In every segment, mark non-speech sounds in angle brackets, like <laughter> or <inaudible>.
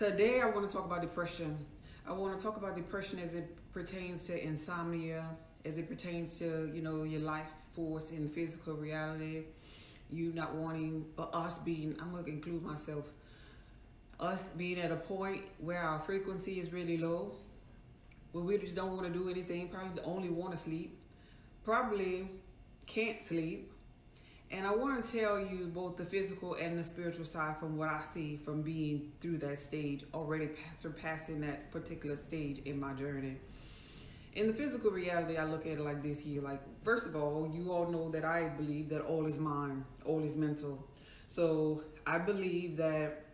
Today, I want to talk about depression. I want to talk about depression as it pertains to insomnia, as it pertains to you know your life force in physical reality. You not wanting, us being, I'm going to include myself, us being at a point where our frequency is really low, where we just don't want to do anything, probably only want to sleep, probably can't sleep. And I want to tell you both the physical and the spiritual side from what I see from being through that stage, already surpassing that particular stage in my journey. In the physical reality, I look at it like this here. Like, first of all, you all know that I believe that all is mind, all is mental. So I believe that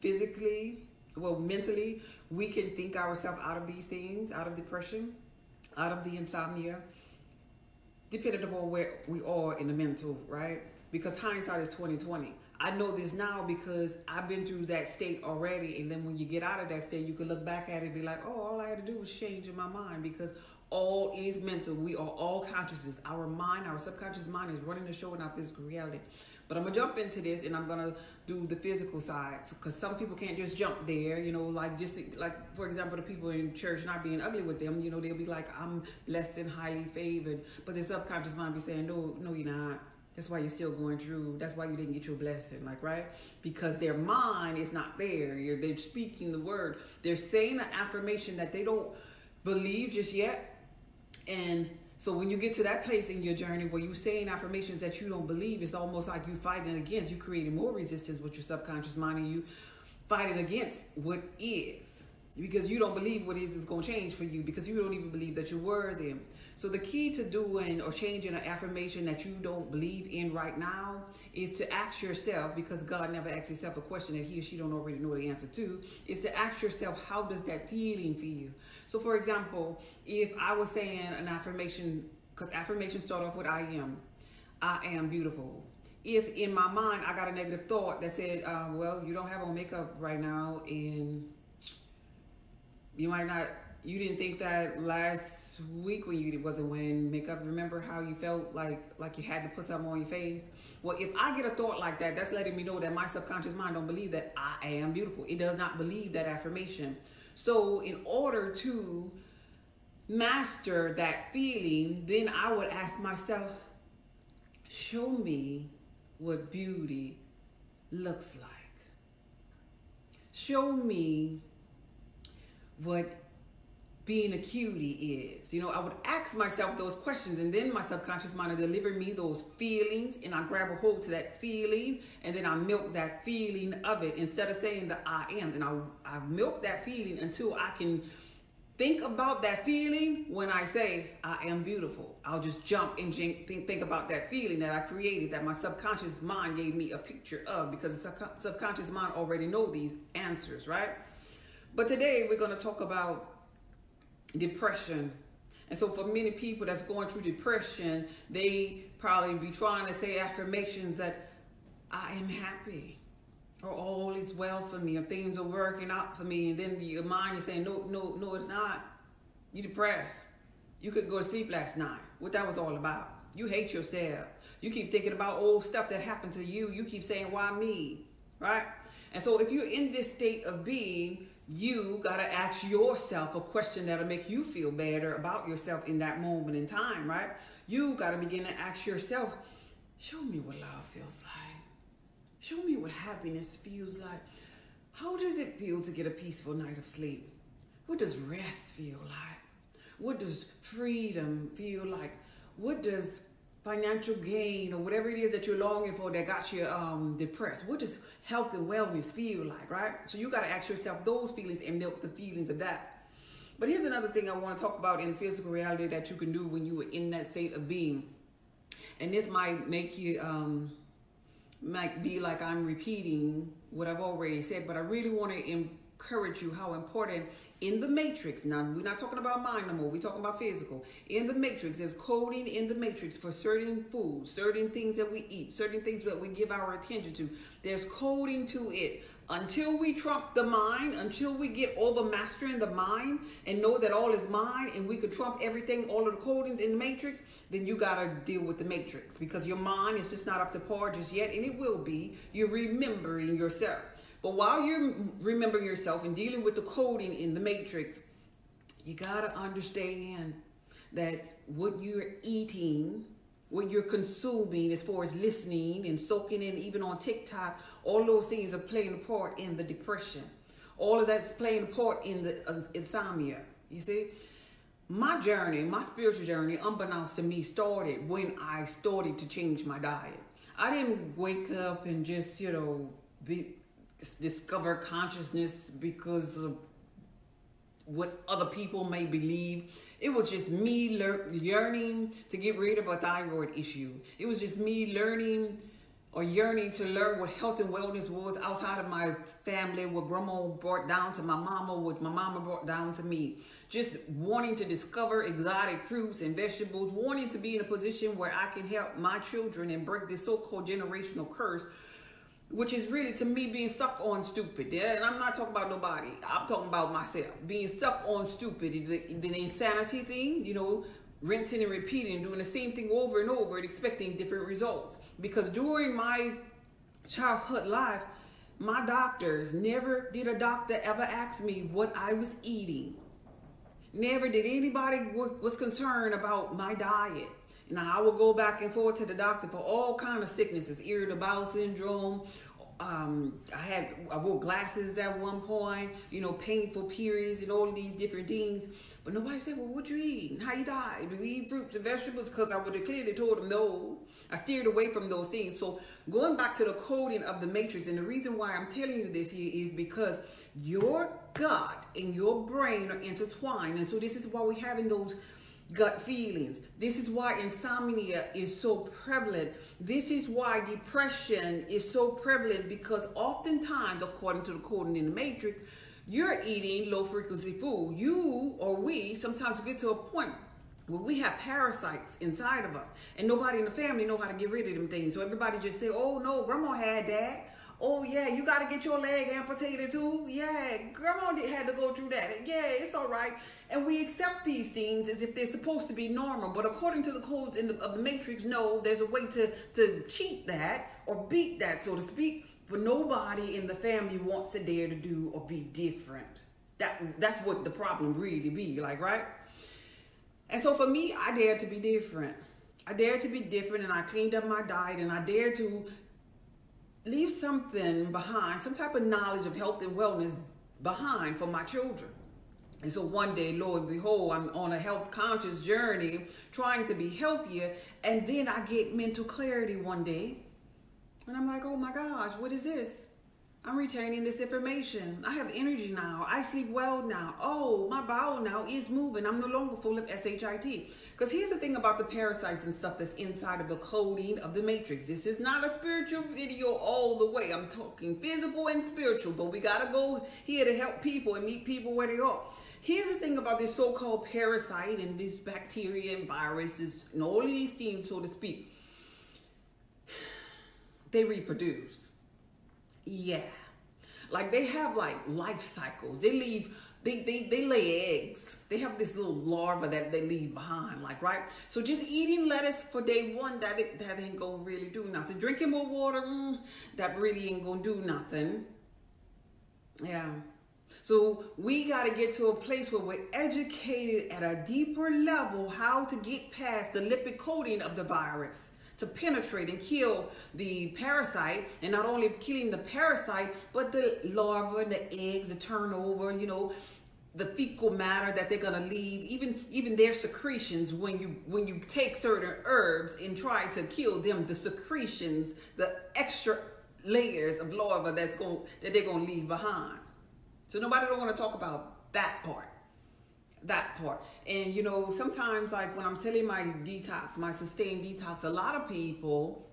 physically, well, mentally, we can think ourselves out of these things, out of depression, out of the insomnia, depending upon where we are in the mental, right? Because hindsight is 2020. I know this now because I've been through that state already. And then when you get out of that state, you can look back at it and be like, oh, all I had to do was change in my mind because all is mental. We are all consciousness. Our mind, our subconscious mind is running the show in our physical reality. But I'm gonna jump into this and I'm gonna do the physical side because some people can't just jump there. You know, like just like for example, the people in church not being ugly with them. You know, they'll be like, I'm blessed and highly favored, but their subconscious mind be saying, No, no, you're not. That's why you're still going through. That's why you didn't get your blessing, like right? Because their mind is not there. You're, they're speaking the word. They're saying an affirmation that they don't believe just yet, and so when you get to that place in your journey where you're saying affirmations that you don't believe, it's almost like you're fighting against, you creating more resistance with your subconscious mind and you fighting against what is. Because you don't believe what is is going to change for you because you don't even believe that you're worthy. So the key to doing or changing an affirmation that you don't believe in right now is to ask yourself, because God never asks himself a question that he or she don't already know the answer to, is to ask yourself, how does that feeling feel? So for example, if I was saying an affirmation, because affirmations start off with I am, I am beautiful. If in my mind I got a negative thought that said, uh, well, you don't have on makeup right now and you might not you didn't think that last week when you wasn't wearing makeup. Remember how you felt like like you had to put something on your face? Well, if I get a thought like that, that's letting me know that my subconscious mind don't believe that I am beautiful. It does not believe that affirmation. So, in order to master that feeling, then I would ask myself, show me what beauty looks like. Show me what being a cutie is. You know, I would ask myself those questions and then my subconscious mind would deliver me those feelings and I grab a hold to that feeling and then I milk that feeling of it instead of saying the I am. And I, I milk that feeling until I can think about that feeling when I say I am beautiful. I'll just jump and think about that feeling that I created that my subconscious mind gave me a picture of because the subconscious mind already know these answers, right? But today we're going to talk about depression. And so for many people that's going through depression, they probably be trying to say affirmations that I am happy or all is well for me or things are working out for me. And then your mind is saying, no, no, no, it's not. You're depressed. You could go to sleep last night. What that was all about. You hate yourself. You keep thinking about old stuff that happened to you. You keep saying, why me? Right? And so if you're in this state of being, you got to ask yourself a question that'll make you feel better about yourself in that moment in time, right? You got to begin to ask yourself, show me what love feels like. Show me what happiness feels like. How does it feel to get a peaceful night of sleep? What does rest feel like? What does freedom feel like? What does financial gain or whatever it is that you're longing for that got you um, depressed. What does health and wellness feel like, right? So you got to ask yourself those feelings and milk the feelings of that. But here's another thing I want to talk about in physical reality that you can do when you are in that state of being. And this might make you, um, might be like I'm repeating what I've already said, but I really want to encourage you how important in the matrix, now we're not talking about mind no more, we're talking about physical. In the matrix, there's coding in the matrix for certain foods, certain things that we eat, certain things that we give our attention to. There's coding to it. Until we trump the mind, until we get over mastering the mind and know that all is mind and we could trump everything, all of the codings in the matrix, then you got to deal with the matrix because your mind is just not up to par just yet and it will be. You're remembering yourself. But while you're remembering yourself and dealing with the coding in the matrix, you got to understand that what you're eating, what you're consuming as far as listening and soaking in, even on TikTok, all those things are playing a part in the depression. All of that's playing a part in the uh, insomnia. You see? My journey, my spiritual journey, unbeknownst to me, started when I started to change my diet. I didn't wake up and just, you know, be, discover consciousness because of what other people may believe. It was just me yearning to get rid of a thyroid issue. It was just me learning or yearning to learn what health and wellness was outside of my family, what grandma brought down to my mama, what my mama brought down to me. Just wanting to discover exotic fruits and vegetables, wanting to be in a position where I can help my children and break this so-called generational curse which is really to me being stuck on stupid. Yeah? And I'm not talking about nobody. I'm talking about myself. Being stuck on stupid, the, the insanity thing, you know, rinsing and repeating, doing the same thing over and over and expecting different results. Because during my childhood life, my doctors, never did a doctor ever ask me what I was eating. Never did anybody was concerned about my diet. Now I will go back and forth to the doctor for all kind of sicknesses, irritable bowel syndrome. Um, I had I wore glasses at one point, you know, painful periods and all of these different things. But nobody said, well, what you eating? How you die? Do you eat fruits and vegetables? Because I would have clearly told them no. I steered away from those things. So going back to the coding of the matrix, and the reason why I'm telling you this here is because your gut and your brain are intertwined. And so this is why we're having those gut feelings. This is why insomnia is so prevalent. This is why depression is so prevalent because oftentimes, according to the coding in the matrix, you're eating low frequency food. You or we sometimes get to a point where we have parasites inside of us and nobody in the family know how to get rid of them things. So everybody just say, oh no, grandma had that. Oh yeah, you got to get your leg amputated too. Yeah, grandma had to go through that. Yeah, it's all right. And we accept these things as if they're supposed to be normal. But according to the codes in the, of the matrix, no, there's a way to, to cheat that or beat that, so to speak. But nobody in the family wants to dare to do or be different. That That's what the problem really be, like, right? And so for me, I dared to be different. I dared to be different and I cleaned up my diet and I dared to leave something behind, some type of knowledge of health and wellness behind for my children. And so one day, lo and behold, I'm on a health conscious journey trying to be healthier. And then I get mental clarity one day. And I'm like, oh my gosh, what is this? I'm retaining this information. I have energy now. I sleep well now. Oh, my bowel now is moving. I'm no longer full of SHIT. Because here's the thing about the parasites and stuff that's inside of the coding of the matrix. This is not a spiritual video all the way. I'm talking physical and spiritual, but we got to go here to help people and meet people where they are. Here's the thing about this so-called parasite and these bacteria and viruses and all of these things, so to speak. <sighs> They reproduce. Yeah. Like they have like life cycles. They leave they, they, they lay eggs. They have this little larva that they leave behind, like, right? So just eating lettuce for day one, that, it, that ain't gonna really do nothing. Drinking more water, mm, that really ain't gonna do nothing. Yeah. So we got to get to a place where we're educated at a deeper level how to get past the lipid coating of the virus to penetrate and kill the parasite and not only killing the parasite but the larva the eggs the turnover you know the fecal matter that they're to leave even even their secretions when you when you take certain herbs and try to kill them the secretions the extra layers of larva that's going that they're to leave behind so nobody don't want to talk about that part. That part. And you know, sometimes like when I'm selling my detox, my sustained detox, a lot of people,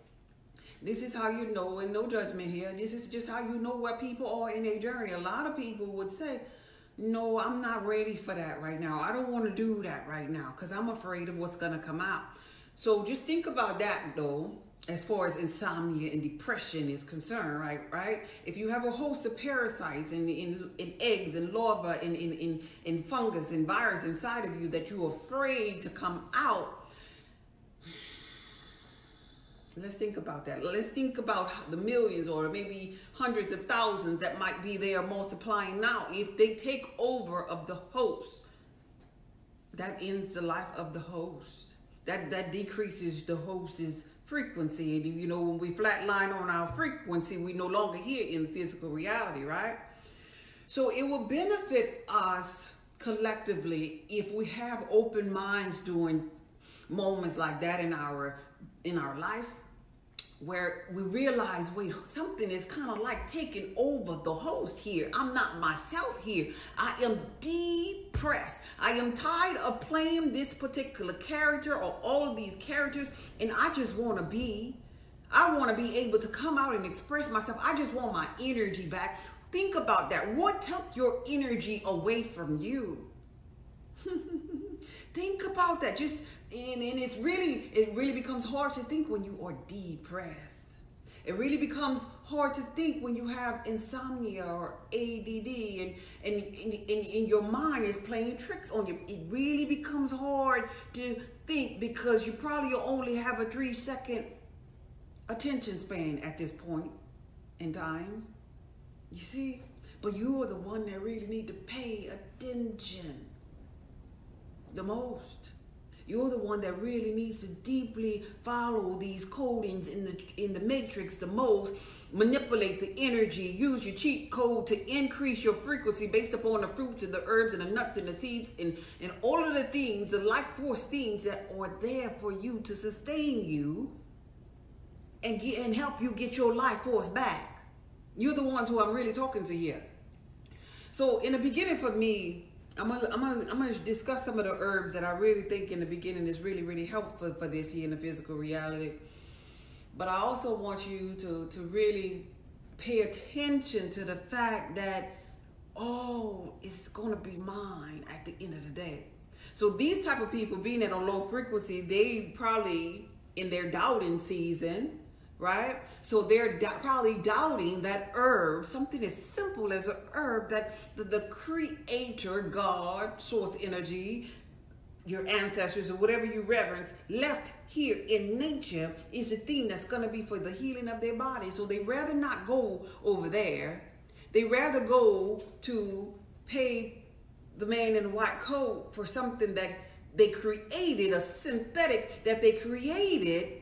this is how you know, and no judgment here, this is just how you know where people are in their journey. A lot of people would say, no, I'm not ready for that right now. I don't want to do that right now because I'm afraid of what's going to come out. So just think about that though as far as insomnia and depression is concerned, right? Right? If you have a host of parasites in, in eggs and larvae and in, in, in fungus and virus inside of you that you're afraid to come out, Let's think about that. Let's think about the millions or maybe hundreds of thousands that might be there multiplying now. If they take over of the host, that ends the life of the host. That that decreases the host's frequency. And you know, when we flatline on our frequency, we no longer here in physical reality, right? So it will benefit us collectively if we have open minds during moments like that in our in our life where we realize, wait, something is kind of like taking over the host here. I'm not myself here. I am depressed. I am tired of playing this particular character or all of these characters, and I just want to be. I want to be able to come out and express myself. I just want my energy back. Think about that. What took your energy away from you? <laughs> Think about that. Just and, and it's really it really becomes hard to think when you are depressed. It really becomes hard to think when you have insomnia or ADD and, and, and, and, and your mind is playing tricks on you. It really becomes hard to think because you probably only have a three second attention span at this point in time. You see? But you are the one that really need to pay attention the most. You're the one that really needs to deeply follow these codings in the in the matrix the most, manipulate the energy, use your cheat code to increase your frequency based upon the fruits and the herbs and the nuts and the seeds and, and all of the things, the life force things that are there for you to sustain you and get and help you get your life force back. You're the ones who I'm really talking to here. So in the beginning for me, I'm gonna, I'm gonna, I'm gonna discuss some of the herbs that I really think in the beginning is really, really helpful for this here in the physical reality. But I also want you to, to really pay attention to the fact that, oh, it's gonna be mine at the end of the day. So these type of people being at a low frequency, they probably in their doubting season, right? So they're probably doubting that herb, something as simple as a herb that the, the creator, God, source energy, your ancestors or whatever you reverence left here in nature is the thing that's going to be for the healing of their body. So they rather not go over there. They rather go to pay the man in the white coat for something that they created, a synthetic that they created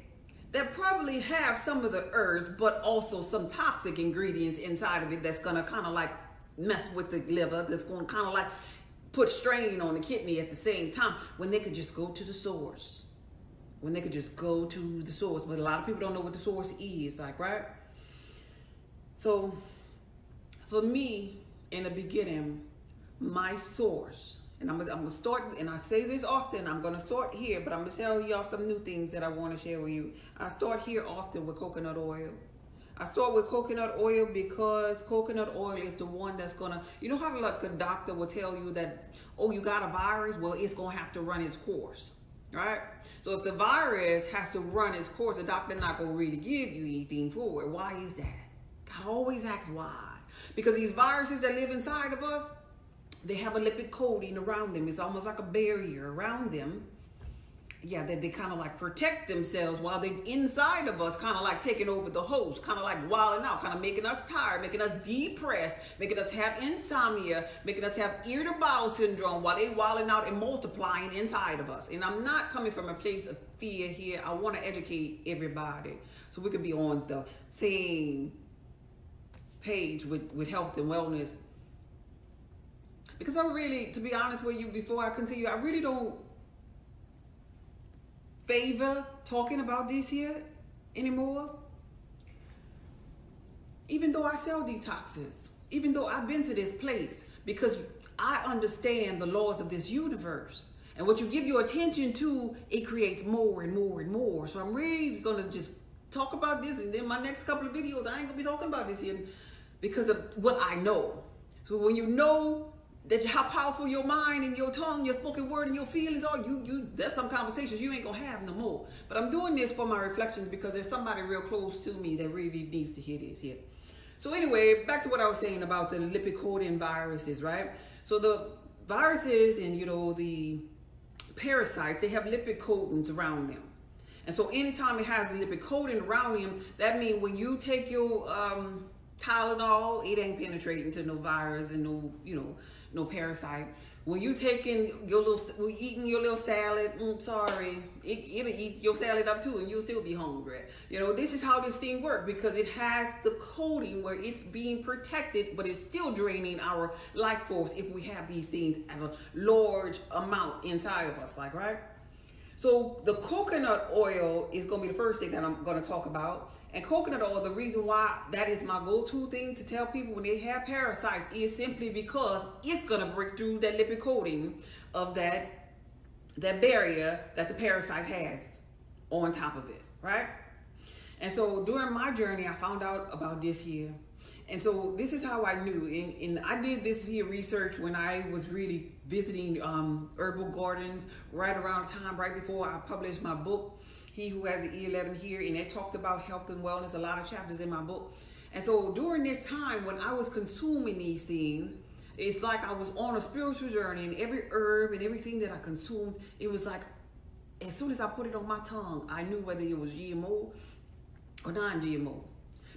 that probably have some of the herbs, but also some toxic ingredients inside of it that's gonna kind of like mess with the liver, that's gonna kind of like put strain on the kidney at the same time when they could just go to the source. When they could just go to the source. But a lot of people don't know what the source is, like, right? So for me, in the beginning, my source and I'm, I'm gonna start, and I say this often, I'm gonna start here, but I'm gonna tell y'all some new things that I wanna share with you. I start here often with coconut oil. I start with coconut oil because coconut oil is the one that's gonna, you know how like a doctor will tell you that, oh, you got a virus? Well, it's gonna have to run its course, right? So if the virus has to run its course, the doctor not gonna really give you anything for it. Why is that? God always asks why. Because these viruses that live inside of us, they have a lipid coating around them. It's almost like a barrier around them. Yeah, that they kind of like protect themselves while they're inside of us, kind of like taking over the host, kind of like wilding out, kind of making us tired, making us depressed, making us have insomnia, making us have irritable bowel syndrome while they wilding out and multiplying inside of us. And I'm not coming from a place of fear here. I want to educate everybody so we can be on the same page with, with health and wellness because I'm really, to be honest with you, before I continue, I really don't favor talking about this here anymore. Even though I sell detoxes, even though I've been to this place, because I understand the laws of this universe. And what you give your attention to, it creates more and more and more. So I'm really gonna just talk about this, and then my next couple of videos, I ain't gonna be talking about this here because of what I know. So when you know that how powerful your mind and your tongue, your spoken word and your feelings are, you you that's some conversations you ain't gonna have no more. But I'm doing this for my reflections because there's somebody real close to me that really needs to hear this here. So anyway, back to what I was saying about the lipid coating viruses, right? So the viruses and you know the parasites, they have lipid coatings around them. And so anytime it has a lipid coating around him, that means when you take your um, Tylenol, it ain't penetrating to no virus and no, you know, no parasite. When you taking your little, eating your little salad, mm, sorry, it, it'll eat your salad up too, and you'll still be hungry. You know, this is how this thing works because it has the coating where it's being protected, but it's still draining our life force if we have these things at a large amount inside of us, like right. So the coconut oil is going to be the first thing that I'm going to talk about. And coconut oil, the reason why that is my go-to thing to tell people when they have parasites is simply because it's gonna break through that lipid coating of that that barrier that the parasite has on top of it, right? And so during my journey, I found out about this here. And so this is how I knew. And, and I did this here research when I was really visiting um, herbal gardens right around the time, right before I published my book he who has an ear, let him hear, and it talked about health and wellness, a lot of chapters in my book. And so during this time when I was consuming these things, it's like I was on a spiritual journey, and every herb and everything that I consumed, it was like as soon as I put it on my tongue, I knew whether it was GMO or non-GMO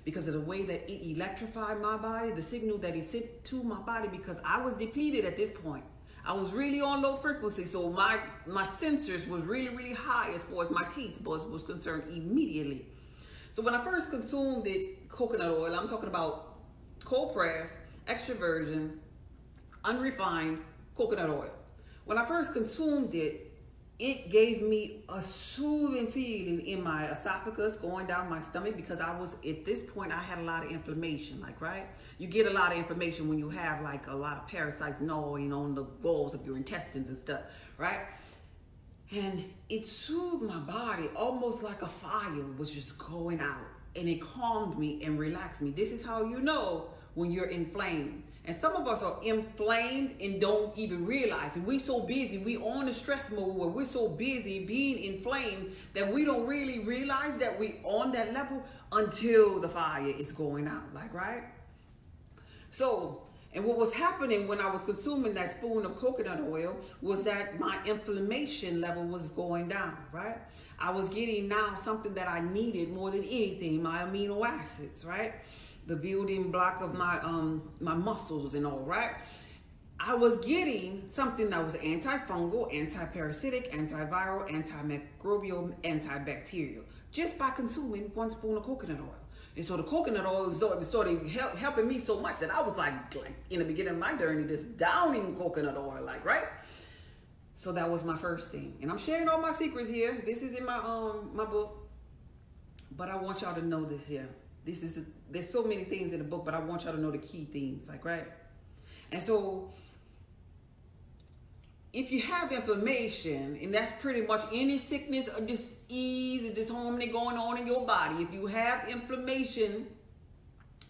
because of the way that it electrified my body, the signal that it sent to my body because I was depleted at this point. I was really on low frequency, so my my sensors was really really high as far as my taste buds was concerned immediately. So when I first consumed it, coconut oil, I'm talking about cold press, extra virgin, unrefined coconut oil. When I first consumed it, it gave me a soothing feeling in my esophagus going down my stomach because I was at this point I had a lot of inflammation like right? You get a lot of inflammation when you have like a lot of parasites gnawing on the walls of your intestines and stuff right? And it soothed my body almost like a fire was just going out and it calmed me and relaxed me. This is how you know when you're inflamed and some of us are inflamed and don't even realize it. We so busy, we on the stress mode where we're so busy being inflamed that we don't really realize that we on that level until the fire is going out. Like, right? So, and what was happening when I was consuming that spoon of coconut oil was that my inflammation level was going down, right? I was getting now something that I needed more than anything, my amino acids, right? The building block of my um my muscles and all right I was getting something that was antifungal, anti-parasitic, antiviral, antimicrobial, antibacterial just by consuming one spoon of coconut oil. And so the coconut oil started help, helping me so much that I was like, like in the beginning of my journey, just downing coconut oil, like right. So that was my first thing, and I'm sharing all my secrets here. This is in my um my book, but I want y'all to know this here. This is, a, there's so many things in the book, but I want y'all to know the key things, like, right? And so, if you have inflammation, and that's pretty much any sickness or disease or disharmony going on in your body, if you have inflammation,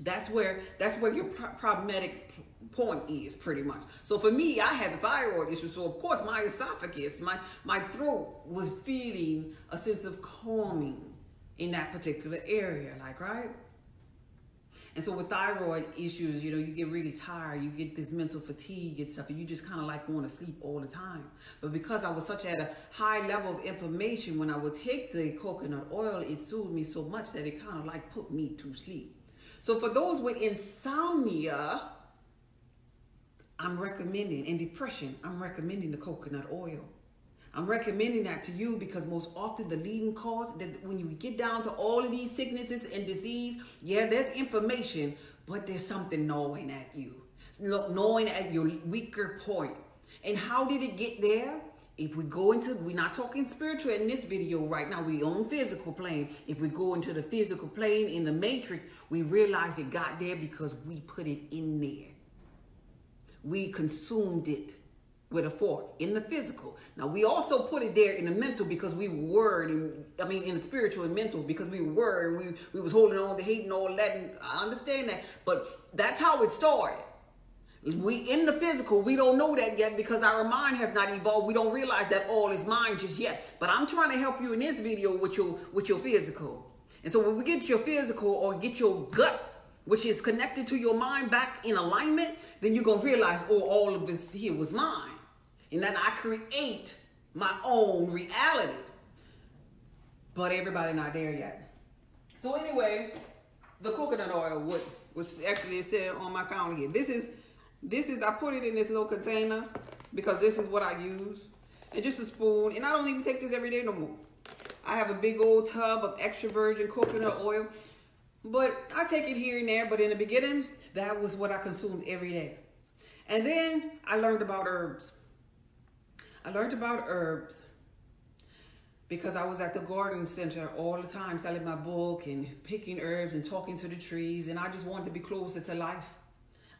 that's where that's where your problematic point is pretty much. So for me, I had the thyroid issue. So of course my esophagus, my my throat was feeling a sense of calming in that particular area, like right. And so with thyroid issues, you know, you get really tired, you get this mental fatigue and stuff, and you just kind of like want to sleep all the time. But because I was such at a high level of inflammation, when I would take the coconut oil, it soothed me so much that it kind of like put me to sleep. So for those with insomnia, I'm recommending, and depression, I'm recommending the coconut oil. I'm recommending that to you because most often the leading cause that when you get down to all of these sicknesses and disease, yeah, there's inflammation, but there's something gnawing at you, gnawing at your weaker point. And how did it get there? If we go into, we're not talking spiritual in this video right now, we on physical plane. If we go into the physical plane in the matrix, we realize it got there because we put it in there. We consumed it with a fork in the physical. Now we also put it there in the mental because we were and I mean in the spiritual and mental because we were and we we was holding on to hate and all that and I understand that, but that's how it started. We in the physical, we don't know that yet because our mind has not evolved. We don't realize that all is mind just yet. But I'm trying to help you in this video with your with your physical. And so when we get your physical or get your gut which is connected to your mind back in alignment, then you're going to realize, oh, all of this here was mine and then I create my own reality. but everybody not there yet. So anyway, the coconut oil, was actually said on my counter here. This is, this is, I put it in this little container because this is what I use. And just a spoon, and I don't even take this every day no more. I have a big old tub of extra virgin coconut oil, but I take it here and there. But in the beginning, that was what I consumed every day. And then I learned about herbs. I learned about herbs because I was at the garden center all the time selling my book and picking herbs and talking to the trees and I just wanted to be closer to life.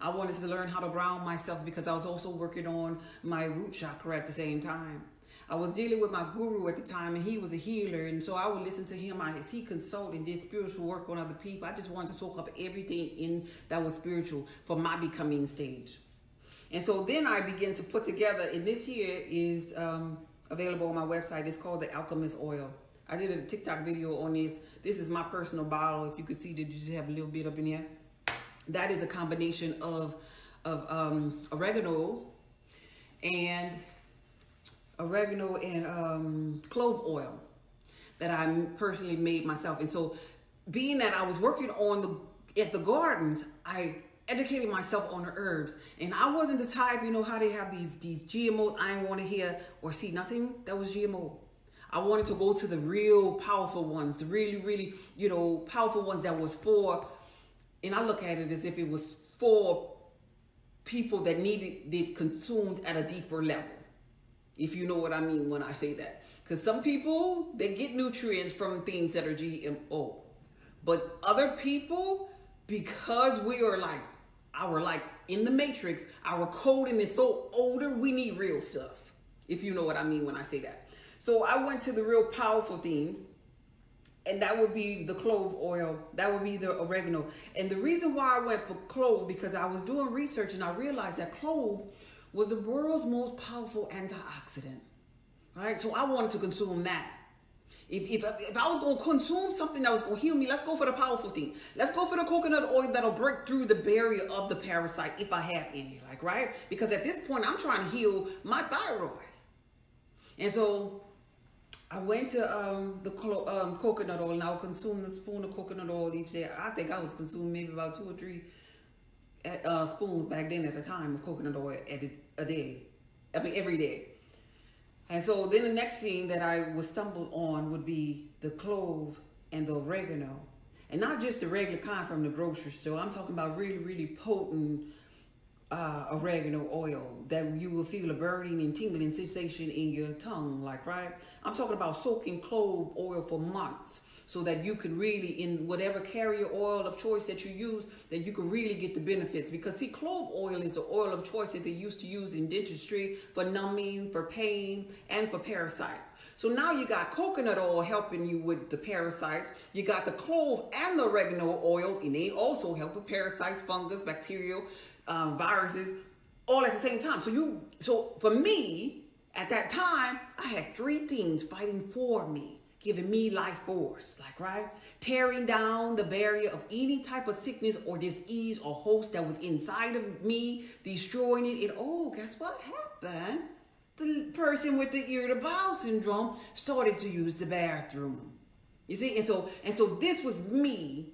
I wanted to learn how to ground myself because I was also working on my root chakra at the same time. I was dealing with my guru at the time and he was a healer and so I would listen to him as he consulted and did spiritual work on other people. I just wanted to soak up everything in that was spiritual for my becoming stage. And so then I begin to put together, and this here is um, available on my website. It's called the Alchemist Oil. I did a TikTok video on this. This is my personal bottle. If you could see that you just have a little bit up in here. That is a combination of, of um, oregano and oregano and um, clove oil that I personally made myself. And so being that I was working on the at the gardens, I educating myself on the herbs. And I wasn't the type, you know, how they have these, these GMOs. I didn't want to hear or see nothing that was GMO. I wanted to go to the real powerful ones, the really, really, you know, powerful ones that was for, and I look at it as if it was for people that needed it consumed at a deeper level. If you know what I mean when I say that. Because some people, they get nutrients from things that are GMO. But other people, because we are like our like in the matrix, our coding is so older, we need real stuff. If you know what I mean when I say that. So I went to the real powerful things and that would be the clove oil. That would be the oregano. And the reason why I went for clove because I was doing research and I realized that clove was the world's most powerful antioxidant. Right? So I wanted to consume that. If, if, if I was going to consume something that was going to heal me, let's go for the powerful thing. Let's go for the coconut oil that'll break through the barrier of the parasite if I have any, like, right? Because at this point, I'm trying to heal my thyroid. And so I went to um, the um, coconut oil and I would consume a spoon of coconut oil each day. I think I was consuming maybe about two or three uh, spoons back then at the time of coconut oil a, a day. I mean, every day. And so then the next thing that I would stumble on would be the clove and the oregano. And not just the regular kind from the grocery store. I'm talking about really, really potent uh, oregano oil that you will feel a burning and tingling sensation in your tongue, like, right? I'm talking about soaking clove oil for months so that you can really, in whatever carrier oil of choice that you use, that you can really get the benefits. Because see, clove oil is the oil of choice that they used to use in dentistry for numbing, for pain, and for parasites. So now you got coconut oil helping you with the parasites. You got the clove and the oregano oil, and they also help with parasites, fungus, bacterial, um, viruses, all at the same time. So you, so for me, at that time, I had three things fighting for me giving me life force, like, right? Tearing down the barrier of any type of sickness or disease or host that was inside of me, destroying it. And oh, guess what happened? The person with the irritable bowel syndrome started to use the bathroom. You see, and so and so this was me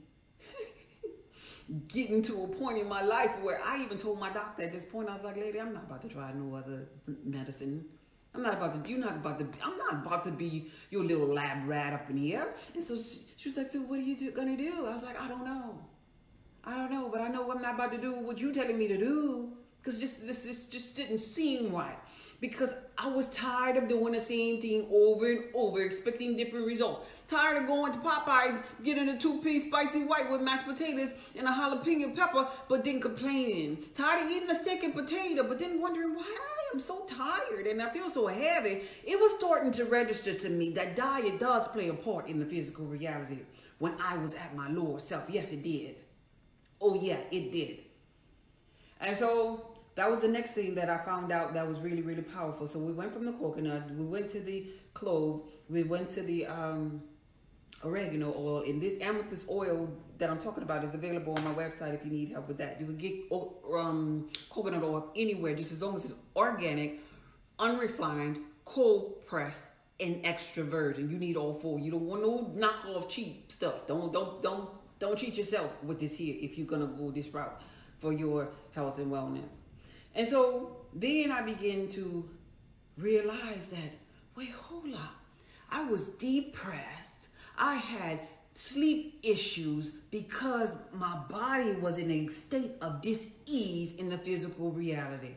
<laughs> getting to a point in my life where I even told my doctor at this point, I was like, lady, I'm not about to try no other medicine. I'm not about to. You're not about to. I'm not about to be your little lab rat up in here. And so she, she was like, "So what are you do, gonna do?" I was like, "I don't know. I don't know, but I know I'm not about to do what you telling me to do because just this, this just didn't seem right." Because I was tired of doing the same thing over and over, expecting different results. Tired of going to Popeyes, getting a two-piece spicy white with mashed potatoes and a jalapeno pepper, but then complaining. Tired of eating a steak and potato, but then wondering why I'm so tired and I feel so heavy. It was starting to register to me that diet does play a part in the physical reality when I was at my lower self. Yes, it did. Oh, yeah, it did. And so that was the next thing that I found out that was really, really powerful. So we went from the coconut, we went to the clove, we went to the um, oregano oil. And this Alchemist oil that I'm talking about is available on my website if you need help with that. You can get um, coconut oil anywhere, just as long as it's organic, unrefined, cold pressed, and extra virgin. You need all four. You don't want no knockoff cheap stuff. Don't don't don't don't cheat yourself with this here if you're gonna go this route for your health and wellness. And so then I begin to realize that wait, hold up. I was depressed. I had sleep issues because my body was in a state of dis-ease in the physical reality.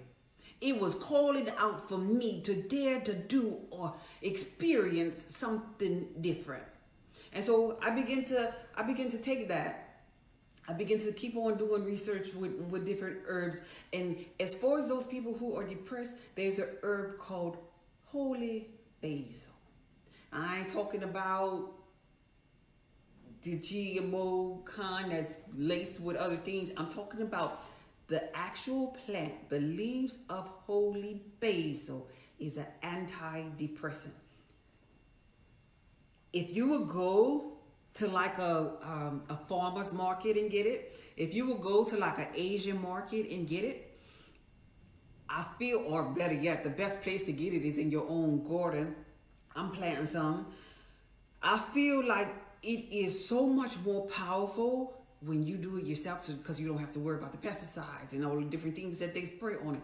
It was calling out for me to dare to do or experience something different. And so I begin to I begin to take that. I begin to keep on doing research with, with different herbs. And as far as those people who are depressed, there's a herb called holy basil. I ain't talking about the GMO kind that's laced with other things. I'm talking about the actual plant, the leaves of holy basil, is an antidepressant. If you would go to like a um, a farmer's market and get it, if you would go to like an Asian market and get it, I feel, or better yet, the best place to get it is in your own garden. I'm planting some. I feel like it is so much more powerful when you do it yourself because you don't have to worry about the pesticides and all the different things that they spray on it.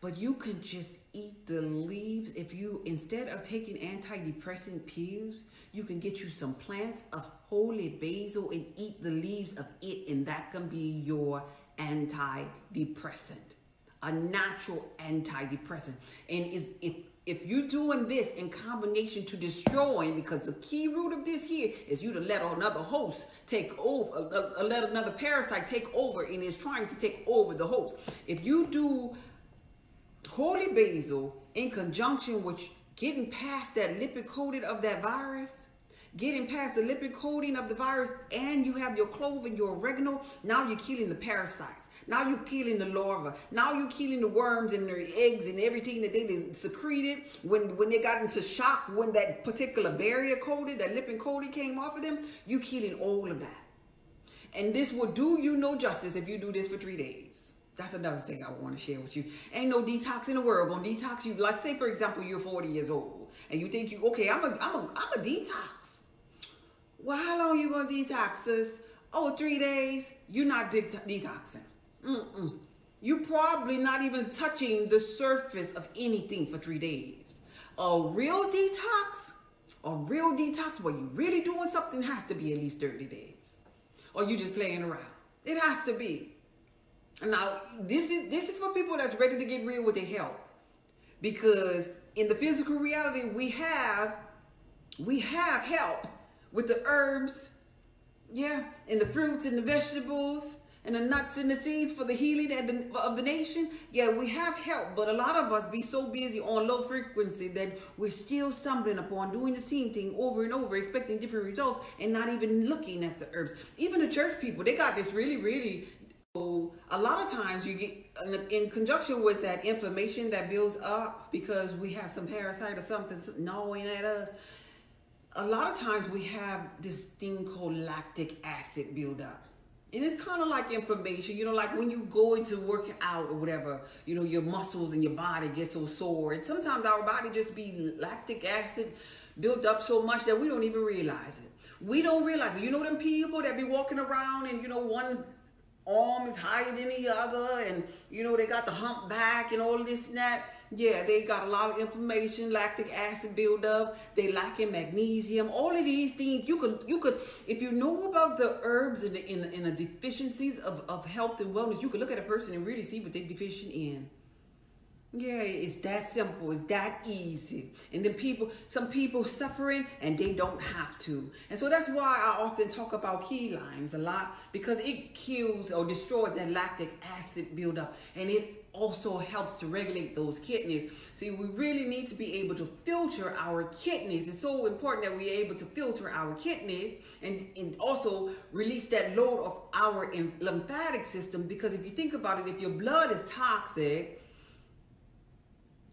But you can just eat the leaves. If you, instead of taking antidepressant pills, you can get you some plants of holy basil and eat the leaves of it, and that can be your antidepressant, a natural antidepressant. And is if if you're doing this in combination to destroying, because the key root of this here is you to let another host take over, uh, uh, let another parasite take over and is trying to take over the host. If you do holy basil in conjunction with getting past that lipid coating of that virus, getting past the lipid coating of the virus, and you have your clove and your oregano, now you're killing the parasites. Now you're killing the larva. Now you're killing the worms and their eggs and everything that they secreted when, when they got into shock when that particular barrier coated, that lipid coating came off of them. You're killing all of that. And this will do you no justice if you do this for three days. That's another thing I want to share with you. Ain't no detox in the world gonna detox you. Like say for example, you're 40 years old and you think you okay, I'm a I'm a I'm a detox. Well, how long you gonna detox, sis? Oh, three days. You're not de- detoxing. Mm-mm. You probably not even touching the surface of anything for three days. A real detox, a real detox where you're really doing something has to be at least 30 days. Or you're just playing around. It has to be. Now, this is this is for people that's ready to get real with their health. Because in the physical reality, we have we have help with the herbs, yeah, and the fruits and the vegetables and the nuts and the seeds for the healing of the, of the nation, yeah, we have help. But a lot of us be so busy on low frequency that we're still stumbling upon doing the same thing over and over, expecting different results and not even looking at the herbs. Even the church people, they got this really, really a lot of times you get in conjunction with that inflammation that builds up because we have some parasite or something gnawing at us a lot of times we have this thing called lactic acid buildup and it's kind of like inflammation, you know, like when you go into working out or whatever, you know, your muscles and your body get so sore. And sometimes our body just be lactic acid built up so much that we don't even realize it. We don't realize it. You know them people that be walking around and, you know, one arm is higher than the other and, you know, they got the hump back and all this and that yeah, they got a lot of inflammation, lactic acid buildup. They lacking magnesium. All of these things you could you could if you know about the herbs and the, in, in the deficiencies of, of health and wellness, you could look at a person and really see what they're deficient in. Yeah, it's that simple. It's that easy. And then people, some people suffering and they don't have to. And so that's why I often talk about key limes a lot because it kills or destroys that lactic acid buildup and it also helps to regulate those kidneys. See, we really need to be able to filter our kidneys. It's so important that we're able to filter our kidneys and, and also release that load of our lymphatic system because if you think about it, if your blood is toxic,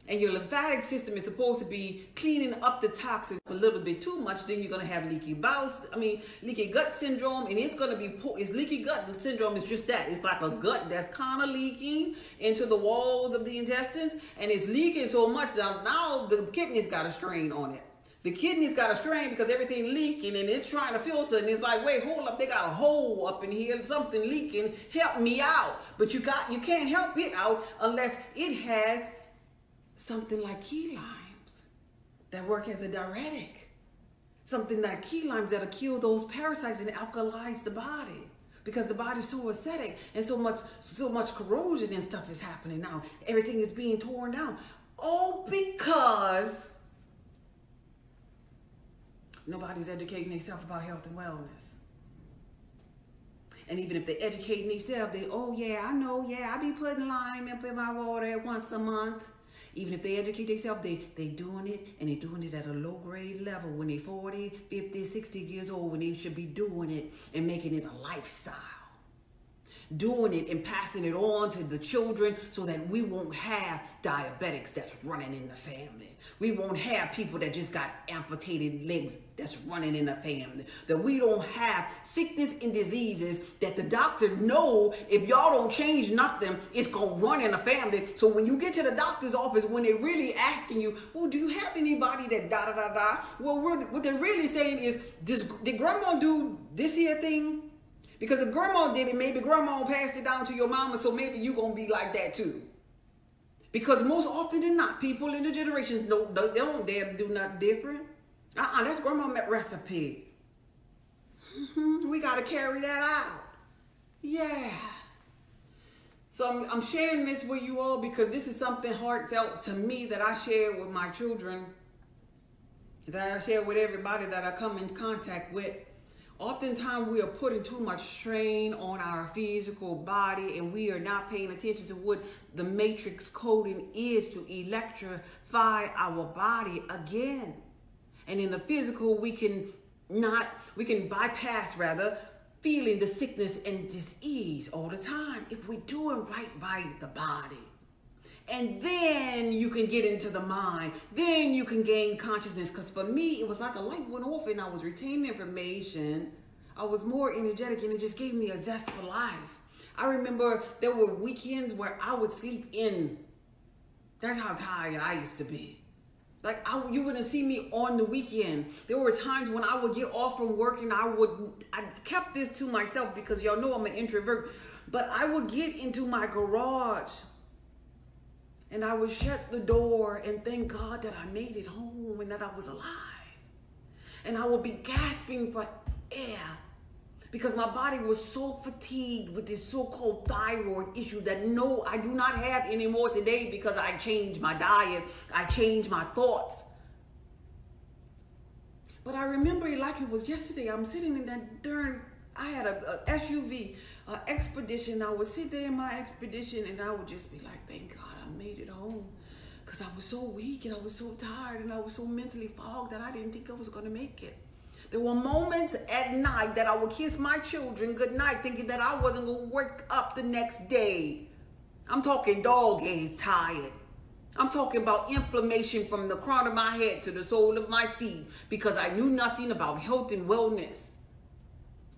and your lymphatic system is supposed to be cleaning up the toxins a little bit too much, then you're gonna have leaky bowels. I mean, leaky gut syndrome, and it's gonna be it's leaky gut the syndrome is just that. It's like a gut that's kind of leaking into the walls of the intestines, and it's leaking so much that now the kidneys got a strain on it. The kidney's got a strain because everything leaking and it's trying to filter and it's like, wait, hold up, they got a hole up in here, something leaking, help me out. But you got you can't help it out unless it has something like key limes that work as a diuretic. Something like key limes that'll kill those parasites and alkalize the body because the body's so acidic and so much so much corrosion and stuff is happening now. Everything is being torn down. All because nobody's educating themselves about health and wellness. And even if they're educating themselves, they, oh yeah, I know, yeah, I be putting lime up in my water once a month. Even if they educate themselves, they they doing it and they doing it at a low grade level. When they 40, 50, 60 years old when they should be doing it and making it a lifestyle doing it and passing it on to the children so that we won't have diabetics that's running in the family. We won't have people that just got amputated legs that's running in the family. That we don't have sickness and diseases that the doctor know if y'all don't change nothing, it's gonna run in the family. So when you get to the doctor's office, when they're really asking you, well, do you have anybody that da da da da? Well, what they're really saying is, does, did grandma do this here thing? Because if grandma did it, maybe grandma passed it down to your mama, so maybe you're going to be like that too. Because most often than not, people in the generations don't, they don't dare do nothing different. Uh-uh, that's grandma recipe. Mm-hmm, we got to carry that out. Yeah. So I'm, I'm sharing this with you all because this is something heartfelt to me that I share with my children, that I share with everybody that I come in contact with oftentimes we are putting too much strain on our physical body and we are not paying attention to what the matrix coding is to electrify our body again. And in the physical we can not we can bypass rather feeling the sickness and disease all the time if we're doing right by the body and then you can get into the mind. Then you can gain consciousness. Because for me, it was like a light went off and I was retaining information. I was more energetic and it just gave me a zest for life. I remember there were weekends where I would sleep in. That's how tired I used to be. Like I, you wouldn't see me on the weekend. There were times when I would get off from work and I would, I kept this to myself because y'all know I'm an introvert, but I would get into my garage and I would shut the door and thank God that I made it home and that I was alive. And I would be gasping for air because my body was so fatigued with this so-called thyroid issue that no, I do not have anymore today because I changed my diet, I changed my thoughts. But I remember it like it was yesterday. I'm sitting in that darn, I had a, a SUV, a expedition. I would sit there in my expedition and I would just be like, thank God I made it home because I was so weak and I was so tired and I was so mentally fogged that I didn't think I was going to make it. There were moments at night that I would kiss my children good night thinking that I wasn't going to wake up the next day. I'm talking dog days tired. I'm talking about inflammation from the crown of my head to the sole of my feet because I knew nothing about health and wellness.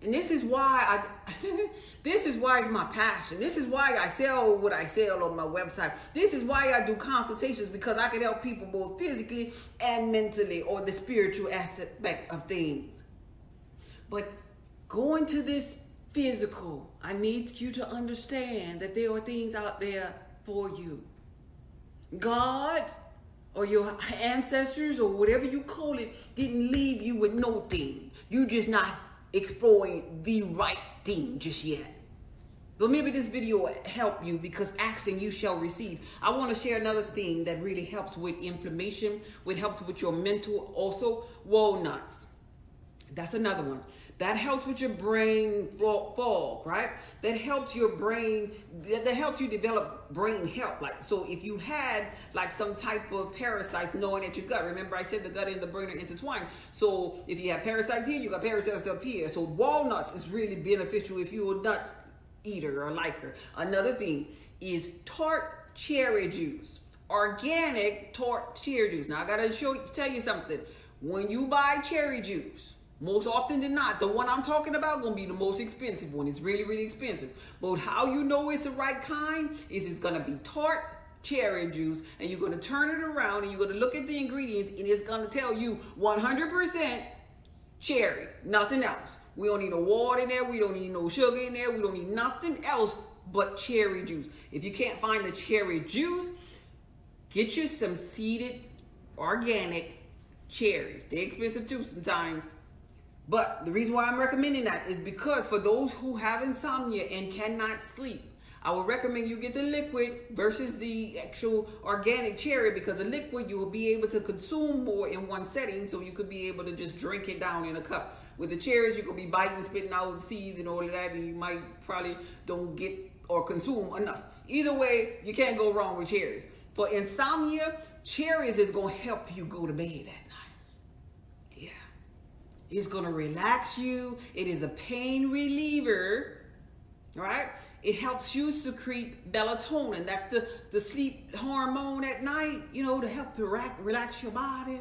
And this is why I <laughs> this is why it's my passion. This is why I sell what I sell on my website. This is why I do consultations because I can help people both physically and mentally or the spiritual aspect of things. But going to this physical, I need you to understand that there are things out there for you. God or your ancestors or whatever you call it didn't leave you with no thing. You just not exploring the right thing just yet. But maybe this video will help you because asking you shall receive. I want to share another thing that really helps with inflammation, what helps with your mental also, walnuts. That's another one. That helps with your brain fog, right? That helps your brain, that helps you develop brain health. Like, so if you had like some type of parasites knowing at your gut, remember I said the gut and the brain are intertwined. So if you have parasites here, you got parasites up here. So walnuts is really beneficial if you're a nut eater or liker. Another thing is tart cherry juice. Organic tart cherry juice. Now I gotta show tell you something. When you buy cherry juice, most often than not, the one I'm talking about gonna be the most expensive one. It's really, really expensive. But how you know it's the right kind is it's gonna be tart cherry juice and you're to turn it around and you're to look at the ingredients and it's to tell you 100% cherry, nothing else. We don't need no water in there. We don't need no sugar in there. We don't need nothing else but cherry juice. If you can't find the cherry juice, get you some seeded organic cherries. They're expensive too sometimes. But the reason why I'm recommending that is because for those who have insomnia and cannot sleep, I would recommend you get the liquid versus the actual organic cherry because the liquid you will be able to consume more in one setting so you could be able to just drink it down in a cup. With the cherries, you could be biting, spitting out seeds and all of that, and you might probably don't get or consume enough. Either way, you can't go wrong with cherries. For insomnia, cherries is to help you go to bed at night. Yeah. It's to relax you. It is a pain reliever, right? It helps you secrete melatonin. That's the, the sleep hormone at night, you know, to help relax your body.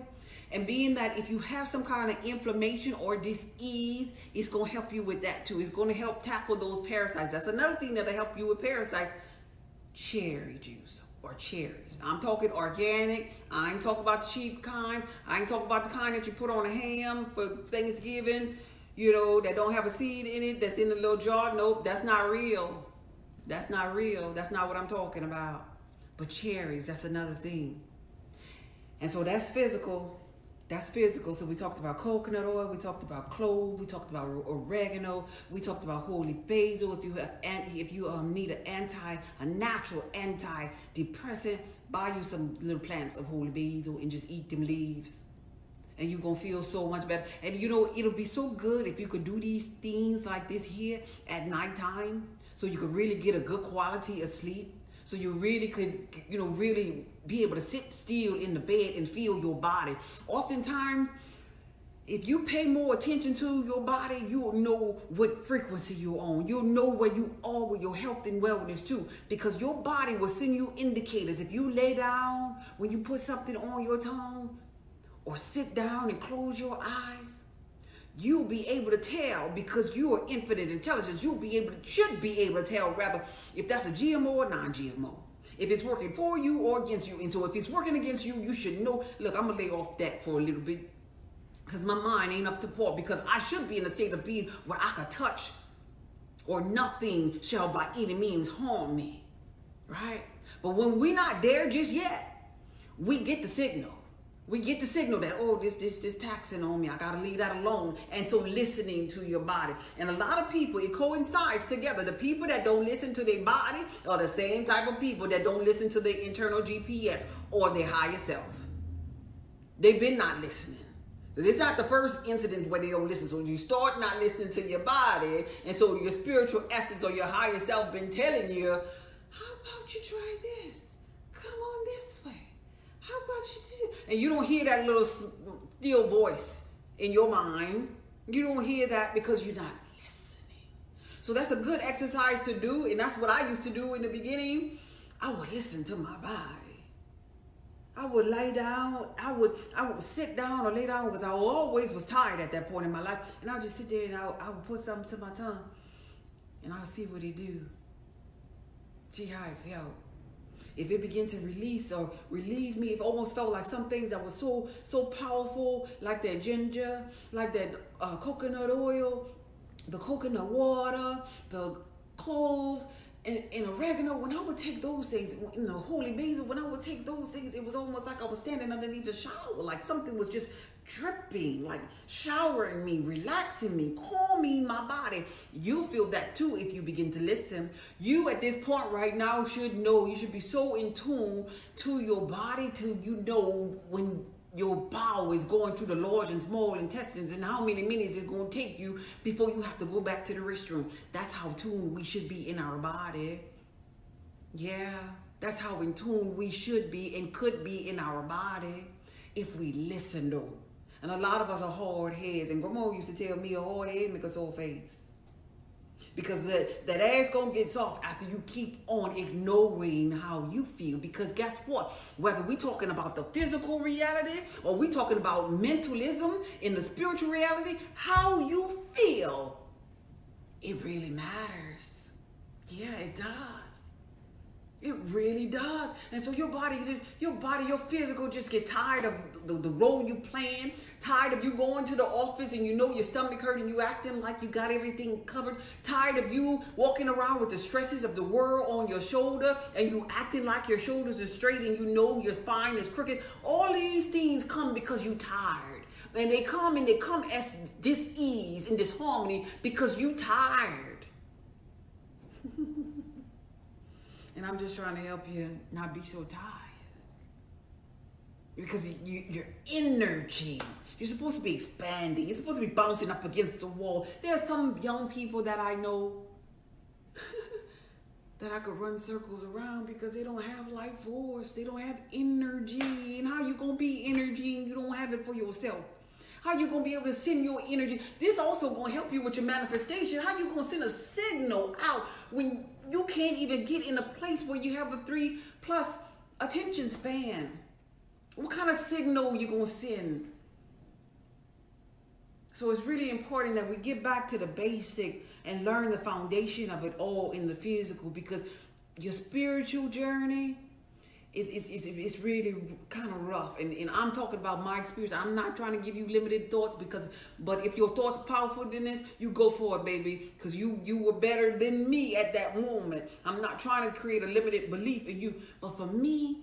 And being that if you have some kind of inflammation or disease, it's going to help you with that too. It's going to help tackle those parasites. That's another thing that'll help you with parasites. Cherry juice or cherries. I'm talking organic. I ain't talking about the cheap kind. I ain't talking about the kind that you put on a ham for Thanksgiving, you know, that don't have a seed in it, that's in a little jar. Nope, that's not real. That's not real. That's not what I'm talking about. But cherries, that's another thing. And so that's physical. That's physical. So we talked about coconut oil, we talked about clove, we talked about oregano, we talked about holy basil. If you have, if you um, need an anti, a natural anti-depressant, buy you some little plants of holy basil and just eat them leaves. And you're gonna feel so much better. And you know, it'll be so good if you could do these things like this here at nighttime, so you could really get a good quality of sleep. So you really could, you know, really be able to sit still in the bed and feel your body. Oftentimes, if you pay more attention to your body, you'll know what frequency you're on. You'll know where you are with your health and wellness too. Because your body will send you indicators. If you lay down, when you put something on your tongue, or sit down and close your eyes, you'll be able to tell because you are infinite intelligence. You'll be able to, should be able to tell rather if that's a GMO or non-GMO. If it's working for you or against you. And so if it's working against you, you should know, look, I'm gonna lay off that for a little bit because my mind ain't up to par because I should be in a state of being where I can touch or nothing shall by any means harm me. Right? But when we're not there just yet, we get the signal. We get the signal that, oh, this, this, this taxing on me. I got to leave that alone. And so listening to your body. And a lot of people, it coincides together. The people that don't listen to their body are the same type of people that don't listen to their internal GPS or their higher self. They've been not listening. This is not the first incident where they don't listen. So you start not listening to your body. And so your spiritual essence or your higher self been telling you, how about you try this? Come on this way. How about you and you don't hear that little still voice in your mind. You don't hear that because you're not listening. So that's a good exercise to do, and that's what I used to do in the beginning. I would listen to my body. I would lay down. I would I would sit down or lay down because I always was tired at that point in my life, and I would just sit there and I, I would put something to my tongue, and I'll see what it do. See how it felt if it began to release or relieve me, it almost felt like some things that were so so powerful, like that ginger, like that uh, coconut oil, the coconut water, the clove, and, and, oregano, when I would take those things, in the holy basil, when I would take those things, it was almost like I was standing underneath a shower, like something was just dripping, like showering me, relaxing me, calming my body. You feel that too if you begin to listen. You at this point right now should know, you should be so in tune to your body till you know when your bowel is going through the large and small intestines and how many minutes it's going to take you before you have to go back to the restroom. That's how tuned we should be in our body. Yeah, that's how in tune we should be and could be in our body if we listen though. And a lot of us are hard heads. And grandma used to tell me a hard head make a sore face. Because that, that ass gonna get soft after you keep on ignoring how you feel. Because guess what? Whether we talking about the physical reality or we talking about mentalism in the spiritual reality, how you feel, it really matters. Yeah, it does. It really does. And so your body, your body, your physical just get tired of the, the role you playing, tired of you going to the office and you know your stomach hurt and you acting like you got everything covered, tired of you walking around with the stresses of the world on your shoulder and you acting like your shoulders are straight and you know your spine is crooked. All these things come because you tired. And they come and they come as dis-ease and disharmony because you tired. And I'm just trying to help you not be so tired. Because you, you, your energy, you're supposed to be expanding. You're supposed to be bouncing up against the wall. There are some young people that I know <laughs> that I could run circles around because they don't have life force. They don't have energy. And how you gonna be energy and you don't have it for yourself? How you gonna be able to send your energy? This also gonna help you with your manifestation. How you gonna send a signal out when you can't even get in a place where you have a three plus attention span. What kind of signal you gonna send? So it's really important that we get back to the basic and learn the foundation of it all in the physical because your spiritual journey it's, it's, it's, it's really kind of rough. And, and I'm talking about my experience. I'm not trying to give you limited thoughts because, but if your thoughts powerful than this, you go for it, baby. Because you, you were better than me at that moment. I'm not trying to create a limited belief in you. But for me,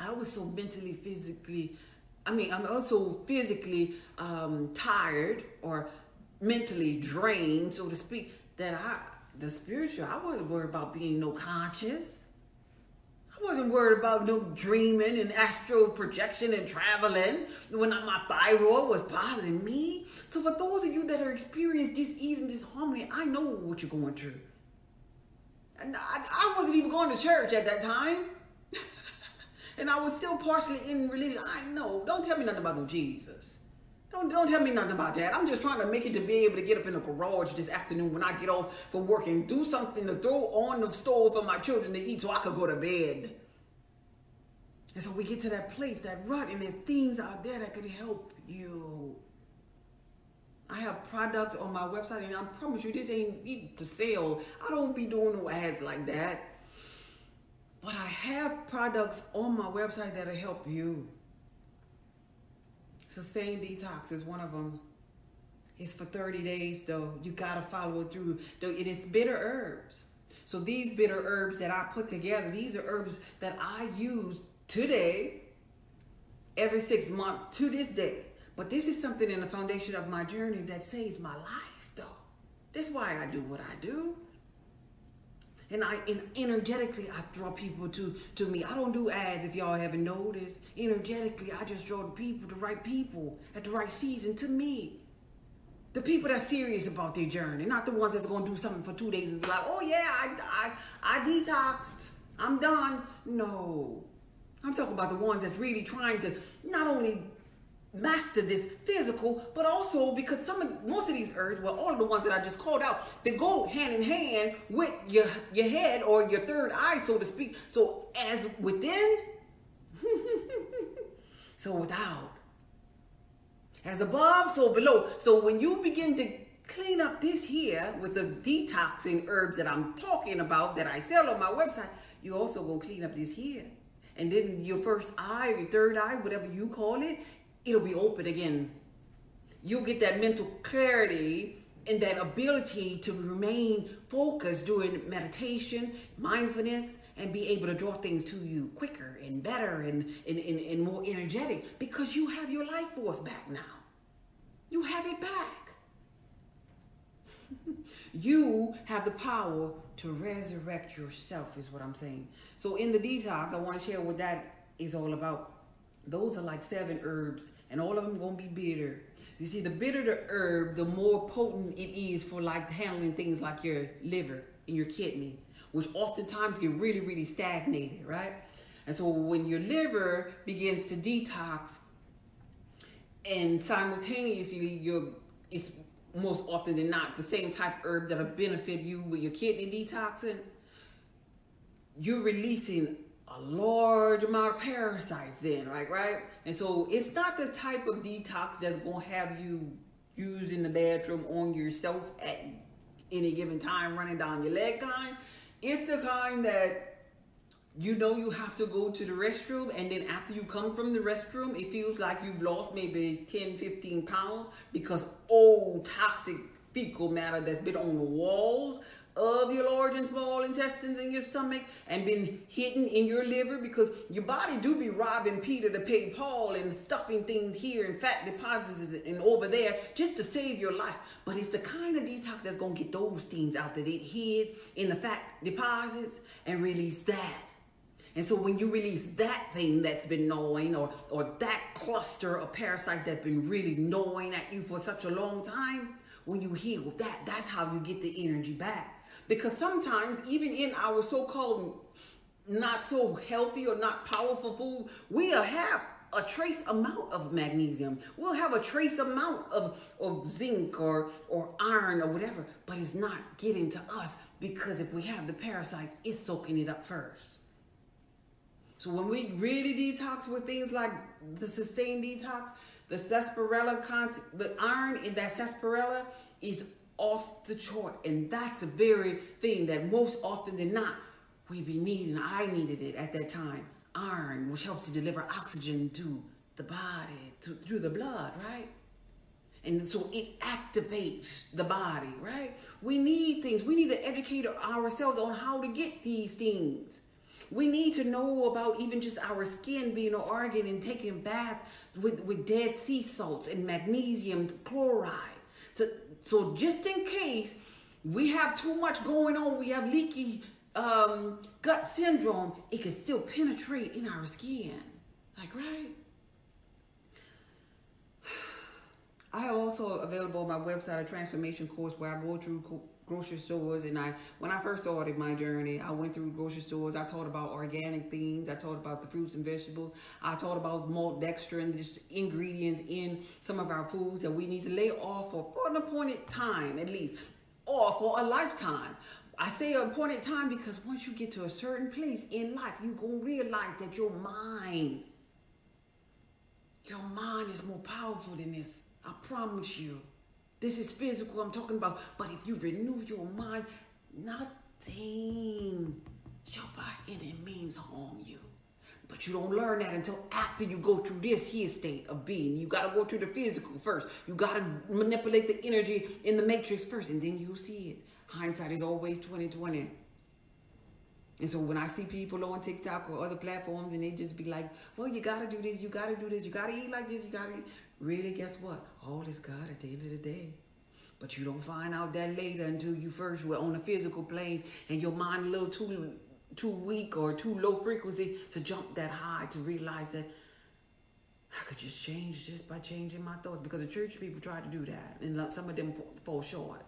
I was so mentally, physically, I mean, I'm also physically um, tired or mentally drained, so to speak, that I, the spiritual, I wasn't worried about being no conscious. I wasn't worried about no dreaming and astral projection and traveling when my thyroid was bothering me. So for those of you that are experiencing dis-ease and disharmony, I know what you're going through. And I, I wasn't even going to church at that time. <laughs> and I was still partially in religion. I know. Don't tell me nothing about no Jesus. Don't, don't tell me nothing about that. I'm just trying to make it to be able to get up in the garage this afternoon when I get off from work and do something to throw on the stove for my children to eat so I could go to bed. And so we get to that place, that rut, and there's things out there that could help you. I have products on my website, and I promise you, this ain't to sell. I don't be doing no ads like that. But I have products on my website that'll help you. Sustain Detox is one of them. It's for 30 days though. You gotta follow it through. Though it is bitter herbs. So these bitter herbs that I put together, these are herbs that I use today, every six months to this day. But this is something in the foundation of my journey that saved my life though. That's why I do what I do. And I and energetically I draw people to to me. I don't do ads if y'all haven't noticed. Energetically, I just draw the people, the right people at the right season to me. The people that's serious about their journey, not the ones that's gonna do something for two days and be like, oh yeah, I I I detoxed. I'm done. No. I'm talking about the ones that's really trying to not only master this physical, but also because some of most of these herbs, well, all of the ones that I just called out, they go hand in hand with your your head or your third eye, so to speak. So as within, <laughs> so without. As above, so below. So when you begin to clean up this here with the detoxing herbs that I'm talking about that I sell on my website, you also gonna clean up this here. And then your first eye, your third eye, whatever you call it, it'll be open again. You'll get that mental clarity and that ability to remain focused during meditation, mindfulness, and be able to draw things to you quicker and better and, and, and, and more energetic because you have your life force back now. You have it back. <laughs> you have the power to resurrect yourself, is what I'm saying. So, in the detox, I want to share what that is all about. Those are like seven herbs, and all of them gonna be bitter. You see, the bitter the herb, the more potent it is for like handling things like your liver and your kidney, which oftentimes get really, really stagnated, right? And so when your liver begins to detox, and simultaneously your it's most often than not the same type of herb that'll benefit you with your kidney detoxing, you're releasing a large amount of parasites then, right? Right? And so it's not the type of detox that's gonna have you using the bathroom on yourself at any given time, running down your leg kind. It's the kind that you know you have to go to the restroom and then after you come from the restroom it feels like you've lost maybe 10 15 pounds because old toxic fecal matter that's been on the walls of your large and small intestines in your stomach and been hidden in your liver because your body do be robbing Peter to pay Paul and stuffing things here and fat deposits and over there just to save your life. But it's the kind of detox that's gonna get those things out that it hid in the fat deposits and release that. And so when you release that thing that's been gnawing or, or that cluster of parasites that's been really gnawing at you for such a long time, when you heal that, that's how you get the energy back. Because sometimes, even in our so called not so healthy or not powerful food, we'll have a trace amount of magnesium. We'll have a trace amount of, of zinc or, or iron or whatever, but it's not getting to us because if we have the parasites, it's soaking it up first. So when we really detox with things like the sustained detox, the sarsaparilla, the iron in that sarsaparilla is off the chart. And that's the very thing that most often than not, we be needing. I needed it at that time. Iron, which helps to deliver oxygen to the body, to, through the blood, right? And so it activates the body, right? We need things. We need to educate ourselves on how to get these things. We need to know about even just our skin being an organ and taking bath with, with dead sea salts and magnesium chloride to, so just in case we have too much going on, we have leaky um, gut syndrome, it can still penetrate in our skin. Like, right? <sighs> I also available on my website a transformation course where I go through grocery stores and I when I first started my journey I went through grocery stores. I taught about organic things. I taught about the fruits and vegetables. I taught about maltodextrin and just ingredients in some of our foods that we need to lay off for, for an appointed time at least or for a lifetime. I say appointed time because once you get to a certain place in life you're to realize that your mind your mind is more powerful than this. I promise you this is physical I'm talking about. But if you renew your mind, nothing shall by any means harm you. But you don't learn that until after you go through this here state of being. You got to go through the physical first. You got to manipulate the energy in the matrix first, and then you'll see it. Hindsight is always 2020. And so when I see people on TikTok or other platforms and they just be like, well, you got to do this, you got to do this, you got to eat like this, you got to Really, guess what? All is God at the end of the day. But you don't find out that later until you first were on the physical plane and your mind a little too too weak or too low frequency to jump that high to realize that I could just change just by changing my thoughts because the church people try to do that and some of them fall short.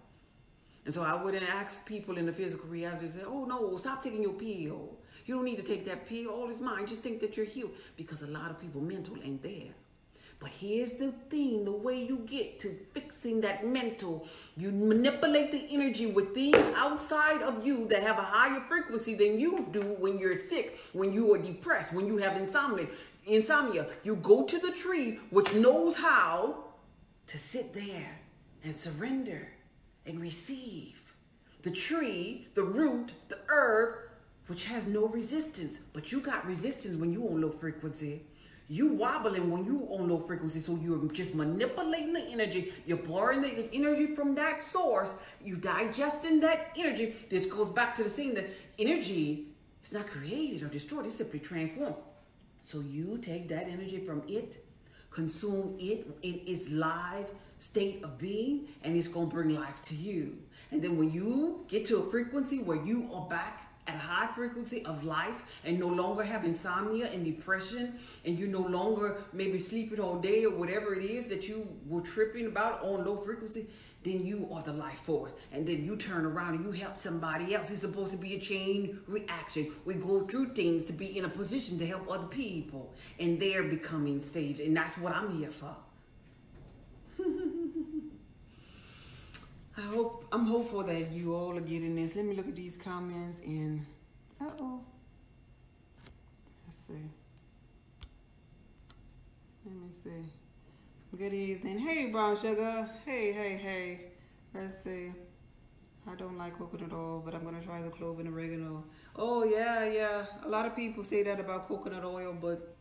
And so I wouldn't ask people in the physical reality to say, oh no, stop taking your pill. You don't need to take that pill. All is mine. Just think that you're healed because a lot of people mental ain't there. But here's the thing the way you get to fixing that mental, you manipulate the energy with things outside of you that have a higher frequency than you do when you're sick, when you are depressed, when you have insomnia. Insomnia, you go to the tree which knows how to sit there and surrender and receive. The tree, the root, the herb, which has no resistance, but you got resistance when you on low frequency. You wobbling when you on low frequency, so you're just manipulating the energy. You're blurring the energy from that source. You digesting that energy. This goes back to the saying that energy is not created or destroyed; it's simply transformed. So you take that energy from it, consume it in its live state of being, and it's gonna bring life to you. And then when you get to a frequency where you are back at a high frequency of life and no longer have insomnia and depression and you no longer maybe sleeping all day or whatever it is that you were tripping about on low frequency, then you are the life force. And then you turn around and you help somebody else. It's supposed to be a chain reaction. We go through things to be in a position to help other people and they're becoming stage. And that's what I'm here for. I hope I'm hopeful that you all are getting this. Let me look at these comments and uh oh. Let's see. Let me see. Good evening. Hey, Brown Sugar. Hey, hey, hey. Let's see. I don't like coconut oil, but I'm gonna try the clove and oregano. Oh yeah, yeah. A lot of people say that about coconut oil, but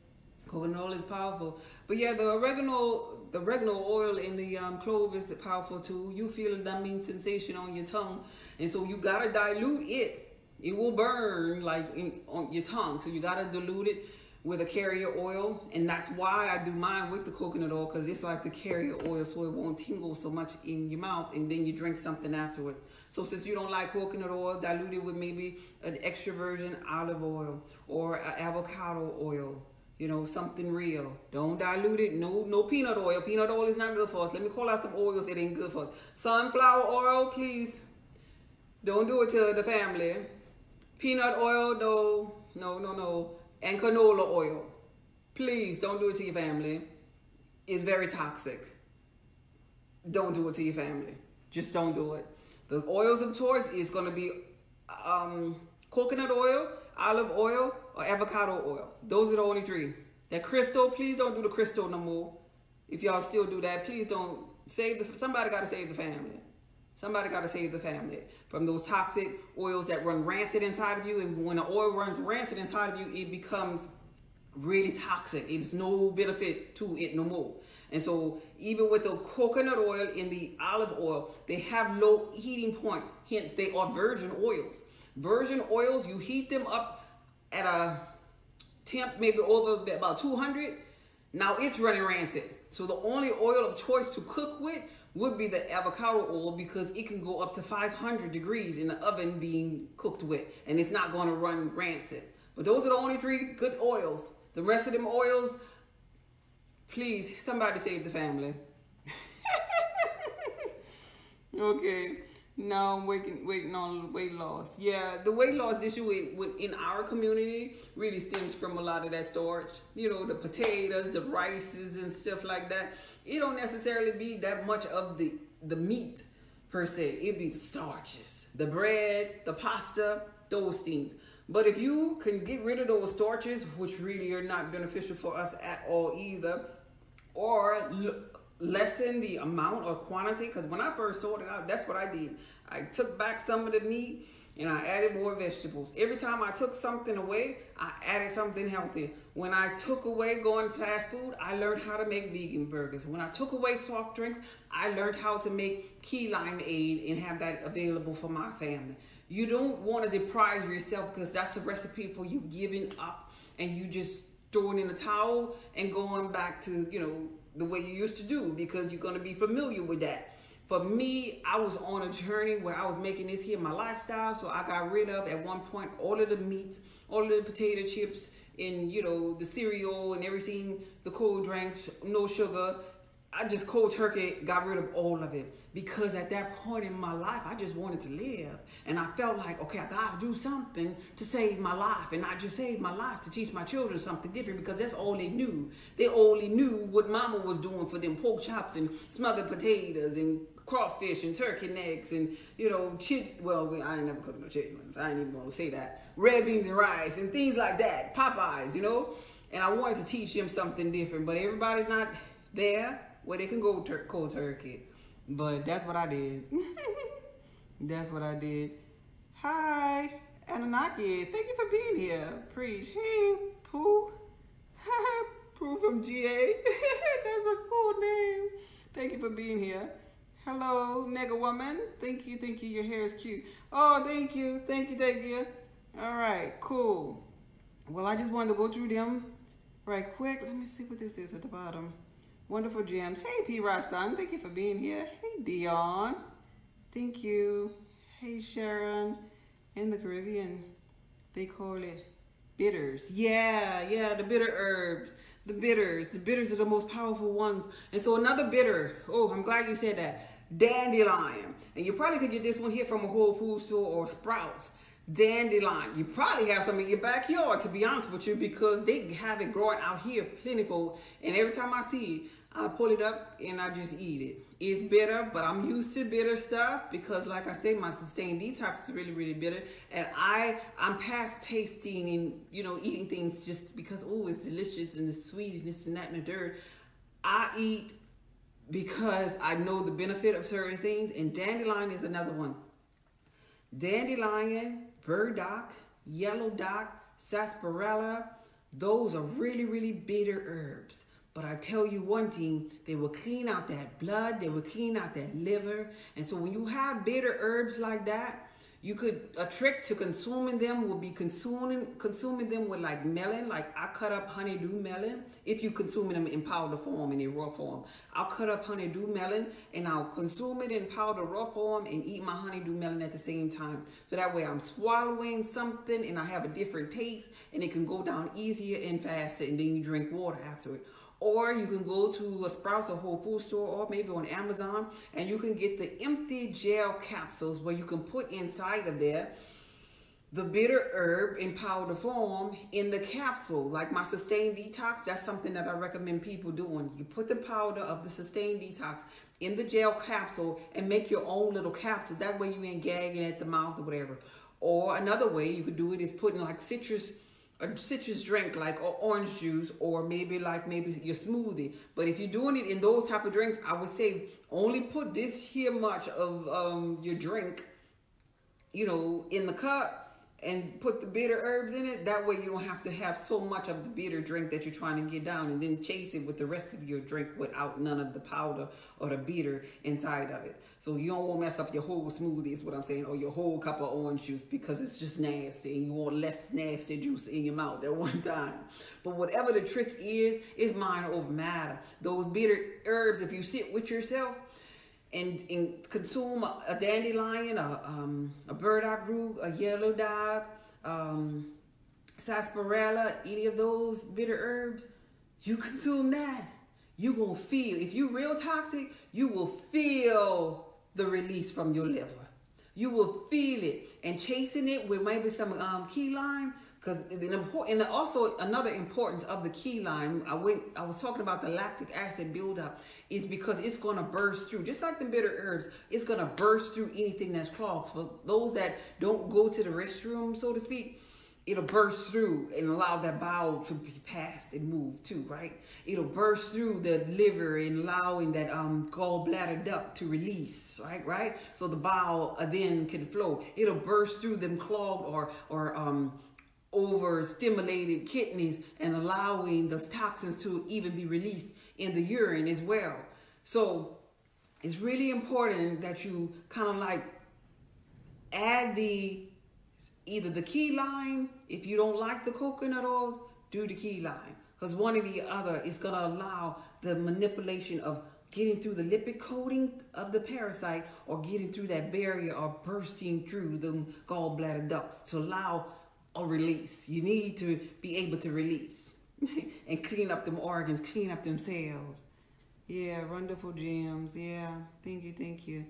coconut oil is powerful. But yeah, the oregano, the oregano oil in the um, clove is powerful too. You feel a numbing sensation on your tongue, and so you gotta dilute it. It will burn like in, on your tongue, so you gotta dilute it with a carrier oil and that's why I do mine with the coconut oil because it's like the carrier oil so it won't tingle so much in your mouth and then you drink something afterward. So since you don't like coconut oil, dilute it with maybe an extra virgin olive oil or avocado oil. You know, something real. Don't dilute it. No, no peanut oil. Peanut oil is not good for us. Let me call out some oils that ain't good for us. Sunflower oil, please. Don't do it to the family. Peanut oil, no, no, no, no and canola oil. Please don't do it to your family. It's very toxic. Don't do it to your family. Just don't do it. The oils of choice is going to be um, coconut oil, olive oil, or avocado oil. Those are the only three. That crystal, please don't do the crystal no more. If y'all still do that, please don't save the. Somebody got to save the family. Somebody got to save the family from those toxic oils that run rancid inside of you. And when the oil runs rancid inside of you, it becomes really toxic. It's no benefit to it no more. And so even with the coconut oil and the olive oil, they have low heating point. Hence, they are virgin oils. Virgin oils, you heat them up at a temp maybe over about 200. Now it's running rancid. So the only oil of choice to cook with would be the avocado oil because it can go up to 500 degrees in the oven being cooked with and it's not going to run rancid. But those are the only three good oils. The rest of them oils, please, somebody save the family. <laughs> okay. Now I'm waiting, waiting on weight loss. Yeah, the weight loss issue in, in our community really stems from a lot of that starch. You know, the potatoes, the rices, and stuff like that. It don't necessarily be that much of the the meat per se. It be the starches, the bread, the pasta, those things. But if you can get rid of those starches, which really are not beneficial for us at all either, or lessen the amount or quantity because when I first sorted out, that's what I did. I took back some of the meat and I added more vegetables. Every time I took something away, I added something healthy. When I took away going fast food, I learned how to make vegan burgers. When I took away soft drinks, I learned how to make key lime aid and have that available for my family. You don't want to deprive yourself because that's a recipe for you giving up and you just throwing in the towel and going back to, you know, the way you used to do because you're going to be familiar with that. For me, I was on a journey where I was making this here my lifestyle. So I got rid of at one point all of the meat, all of the potato chips, and you know the cereal and everything, the cold drinks, no sugar. I just cold turkey got rid of all of it because at that point in my life, I just wanted to live. And I felt like, okay, I gotta do something to save my life. And I just saved my life to teach my children something different because that's all they knew. They only knew what mama was doing for them pork chops and smothered potatoes and crawfish and turkey necks and, you know, chit, well, I ain't never cooked no chitlins. I ain't even gonna say that. Red beans and rice and things like that. Popeyes, you know? And I wanted to teach them something different, but everybody's not there where they can go tur- cold turkey. But that's what I did. <laughs> that's what I did. Hi, Anunnaki. Thank you for being here. Preach. Hey, Pooh. <laughs> Pooh from GA. <laughs> that's a cool name. Thank you for being here. Hello, Mega Woman. Thank you, thank you. Your hair is cute. Oh, thank you, thank you, thank you. All right, cool. Well, I just wanted to go through them right quick. Let me see what this is at the bottom. Wonderful gems. Hey, P. Son. Thank you for being here. Hey, Dion. Thank you. Hey, Sharon. In the Caribbean, they call it bitters. Yeah, yeah, the bitter herbs. The bitters. The bitters are the most powerful ones. And so another bitter. Oh, I'm glad you said that. Dandelion. And you probably could get this one here from a Whole Foods store or Sprouts dandelion. You probably have some in your backyard, to be honest with you, because they have it growing out here plentiful. And every time I see it, I pull it up and I just eat it. It's bitter, but I'm used to bitter stuff because like I said, my sustained detox is really, really bitter. And I, I'm past tasting and, you know, eating things just because, oh, it's delicious and it's sweet and and that and the dirt. I eat because I know the benefit of certain things and dandelion is another one. dandelion, burdock, yellow dock, sarsaparilla. Those are really, really bitter herbs. But I tell you one thing, they will clean out that blood, they will clean out that liver. And so when you have bitter herbs like that, you could a trick to consuming them will be consuming consuming them with like melon. Like I cut up honeydew melon. If you consuming them in powder form and in raw form, I'll cut up honeydew melon and I'll consume it in powder raw form and eat my honeydew melon at the same time. So that way I'm swallowing something and I have a different taste and it can go down easier and faster. And then you drink water after it. Or you can go to a Sprouts or Whole Food store or maybe on Amazon and you can get the empty gel capsules where you can put inside of there the bitter herb in powder form in the capsule. Like my Sustain Detox, that's something that I recommend people doing. You put the powder of the Sustain Detox in the gel capsule and make your own little capsule. That way you ain't gagging at the mouth or whatever. Or another way you could do it is putting like citrus a citrus drink like orange juice or maybe like maybe your smoothie. But if you're doing it in those type of drinks, I would say only put this here much of um, your drink, you know, in the cup and put the bitter herbs in it. That way you don't have to have so much of the bitter drink that you're trying to get down and then chase it with the rest of your drink without none of the powder or the bitter inside of it. So you don't want to mess up your whole smoothie is what I'm saying or your whole cup of orange juice because it's just nasty and you want less nasty juice in your mouth at <laughs> one time. But whatever the trick is, is minor over matter. Those bitter herbs, if you sit with yourself, and, and consume a, a dandelion, a, um, a burdock root, a yellow dock, um, sarsaparilla, any of those bitter herbs, you consume that. You gonna feel, if you real toxic, you will feel the release from your liver. You will feel it. And chasing it with maybe some um, key lime, because and also another importance of the key lime, I went, I was talking about the lactic acid buildup, is because it's going to burst through, just like the bitter herbs, it's going to burst through anything that's clogged. For those that don't go to the restroom, so to speak, it'll burst through and allow that bowel to be passed and moved too, right? It'll burst through the liver and allowing that um, gallbladder duct to release, right? Right? So the bowel uh, then can flow. It'll burst through them clogged or or um, overstimulated kidneys and allowing the toxins to even be released in the urine as well. So it's really important that you kind of like add the either the key lime if you don't like the coconut oil do the key lime because one or the other is going to allow the manipulation of getting through the lipid coating of the parasite or getting through that barrier or bursting through the gallbladder ducts to allow release. You need to be able to release <laughs> and clean up them organs, clean up them cells. Yeah, wonderful gems. Yeah, thank you, thank you.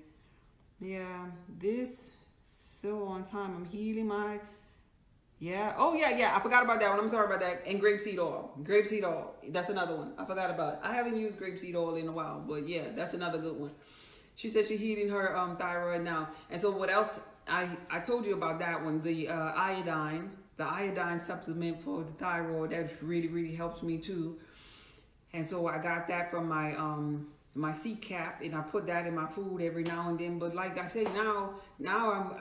Yeah, this so on time. I'm healing my. Yeah. Oh yeah, yeah. I forgot about that one. I'm sorry about that. And grapeseed oil. Grapeseed oil. That's another one. I forgot about it. I haven't used grapeseed oil in a while, but yeah, that's another good one. She said she's heating her um, thyroid now. And so what else I, I told you about that one, the uh, iodine, the iodine supplement for the thyroid, that really, really helps me too. And so I got that from my um my C-cap and I put that in my food every now and then. But like I said, now now I'm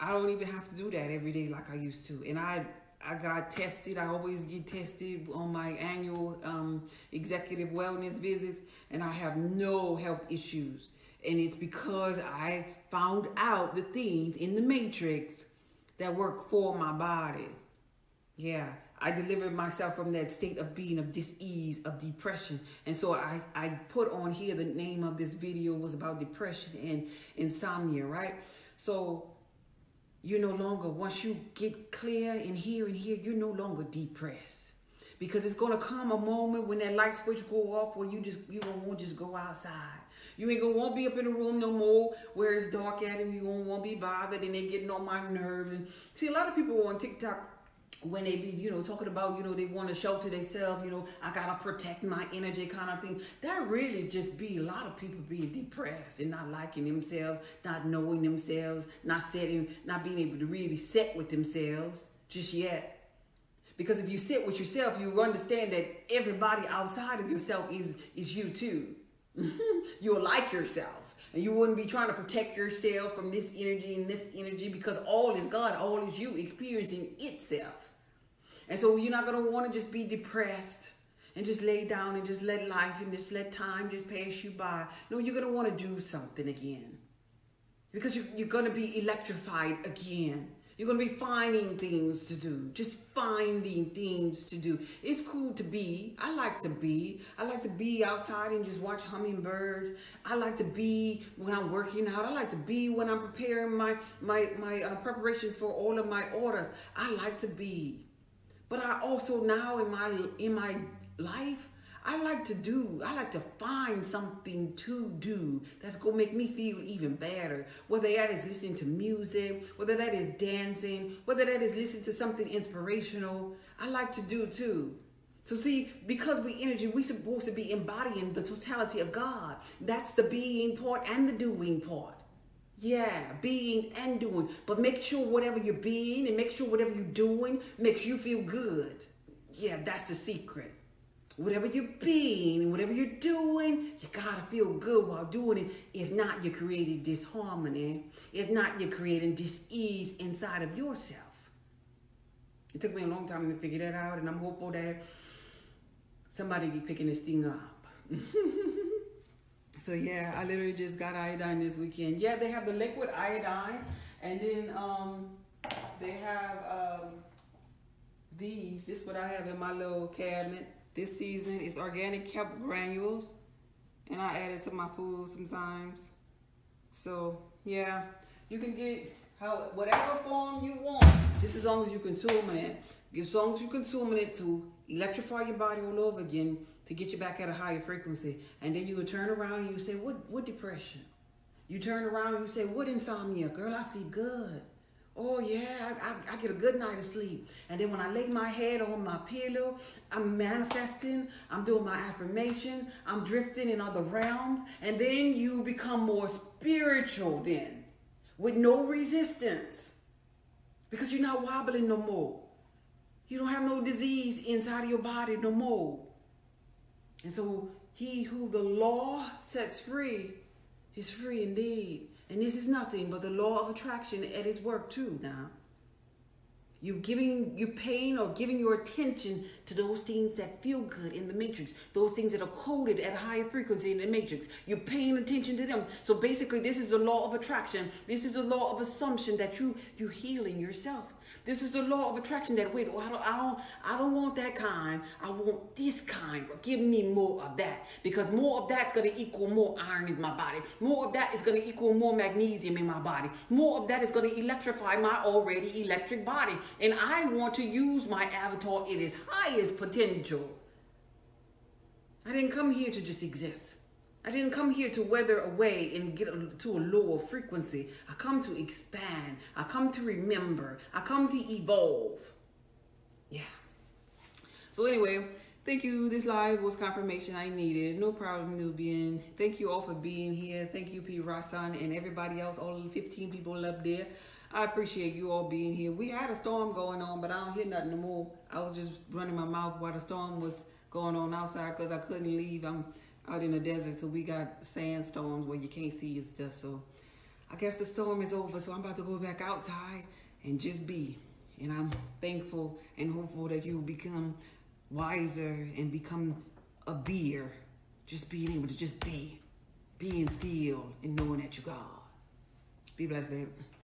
I don't even have to do that every day like I used to. And I I got tested. I always get tested on my annual um, executive wellness visits, and I have no health issues. And it's because I found out the things in the matrix that work for my body. Yeah, I delivered myself from that state of being of dis-ease, of depression. And so I, I put on here the name of this video was about depression and insomnia, right? So you're no longer, once you get clear and here and here, you're no longer depressed. Because it's gonna come a moment when that light switch go off where you just you want just go outside. You ain't gonna want to be up in the room no more where it's dark at and you won't want to be bothered and they getting on my nerves. And see, a lot of people on TikTok when they be, you know, talking about, you know, they want to shelter themselves, you know, I gotta protect my energy kind of thing. That really just be a lot of people being depressed and not liking themselves, not knowing themselves, not setting, not being able to really set with themselves just yet. Because if you sit with yourself, you understand that everybody outside of yourself is is you too. <laughs> You'll like yourself And you wouldn't be trying to protect yourself from this energy and this energy because all is God, all is you experiencing itself. And so you're not going to want to just be depressed and just lay down and just let life and just let time just pass you by. No, you're going to want to do something again because you, you're going to be electrified again. You're going to be finding things to do, just finding things to do. It's cool to be. I like to be. I like to be outside and just watch hummingbirds. I like to be when I'm working out. I like to be when I'm preparing my my my uh, preparations for all of my orders. I like to be. But I also now in my in my life, I like to do, I like to find something to do that's going to make me feel even better. Whether that is listening to music, whether that is dancing, whether that is listening to something inspirational, I like to do too. So see, because we energy, we're supposed to be embodying the totality of God. That's the being part and the doing part. Yeah, being and doing. But make sure whatever you're being and make sure whatever you're doing makes you feel good. Yeah, that's the secret. Whatever you're being, whatever you're doing, you gotta feel good while doing it. If not, you're creating disharmony. If not, you're creating dis-ease inside of yourself. It took me a long time to figure that out, and I'm hopeful that somebody be picking this thing up. <laughs> so yeah, I literally just got iodine this weekend. Yeah, they have the liquid iodine, and then um, they have um, these. This is what I have in my little cabinet this season. It's organic kelp granules. And I add it to my food sometimes. So, yeah. You can get how whatever form you want. Just as long as you consume it. As long as you consume it to electrify your body all over again to get you back at a higher frequency. And then you would turn around and you say, what, what depression? You turn around and you say, what insomnia? Girl, I sleep good. Oh yeah, I, I, get a good night of sleep. And then when I lay my head on my pillow, I'm manifesting, I'm doing my affirmation, I'm drifting in other realms. And then you become more spiritual then with no resistance because you're not wobbling no more. You don't have no disease inside of your body no more. And so he who the law sets free is free indeed. And this is nothing but the law of attraction at its work too now. You giving you paying or giving your attention to those things that feel good in the matrix, those things that are coded at a higher frequency in the matrix. You're paying attention to them. So basically, this is the law of attraction. This is the law of assumption that you you healing yourself. This is the law of attraction that wait, I don't, I don't, I don't want that kind. I want this kind. Give me more of that because more of that's going to equal more iron in my body. More of that is going to equal more magnesium in my body. More of that is going to electrify my already electric body. And I want to use my avatar in its highest potential. I didn't come here to just exist. I didn't come here to weather away and get to a lower frequency. I come to expand. I come to remember. I come to evolve. Yeah. So anyway, thank you. This live was confirmation I needed. No problem, Nubian. Thank you all for being here. Thank you, P. Rasan, and everybody else, all the 15 people up there. I appreciate you all being here. We had a storm going on, but I don't hear nothing no more. I was just running my mouth while the storm was going on outside because I couldn't leave. I'm out in the desert, so we got sandstorms where you can't see and stuff. So I guess the storm is over, so I'm about to go back outside and just be. And I'm thankful and hopeful that you will become wiser and become a beer. Just being able to just be. Being still and knowing that you're God. Be blessed, baby.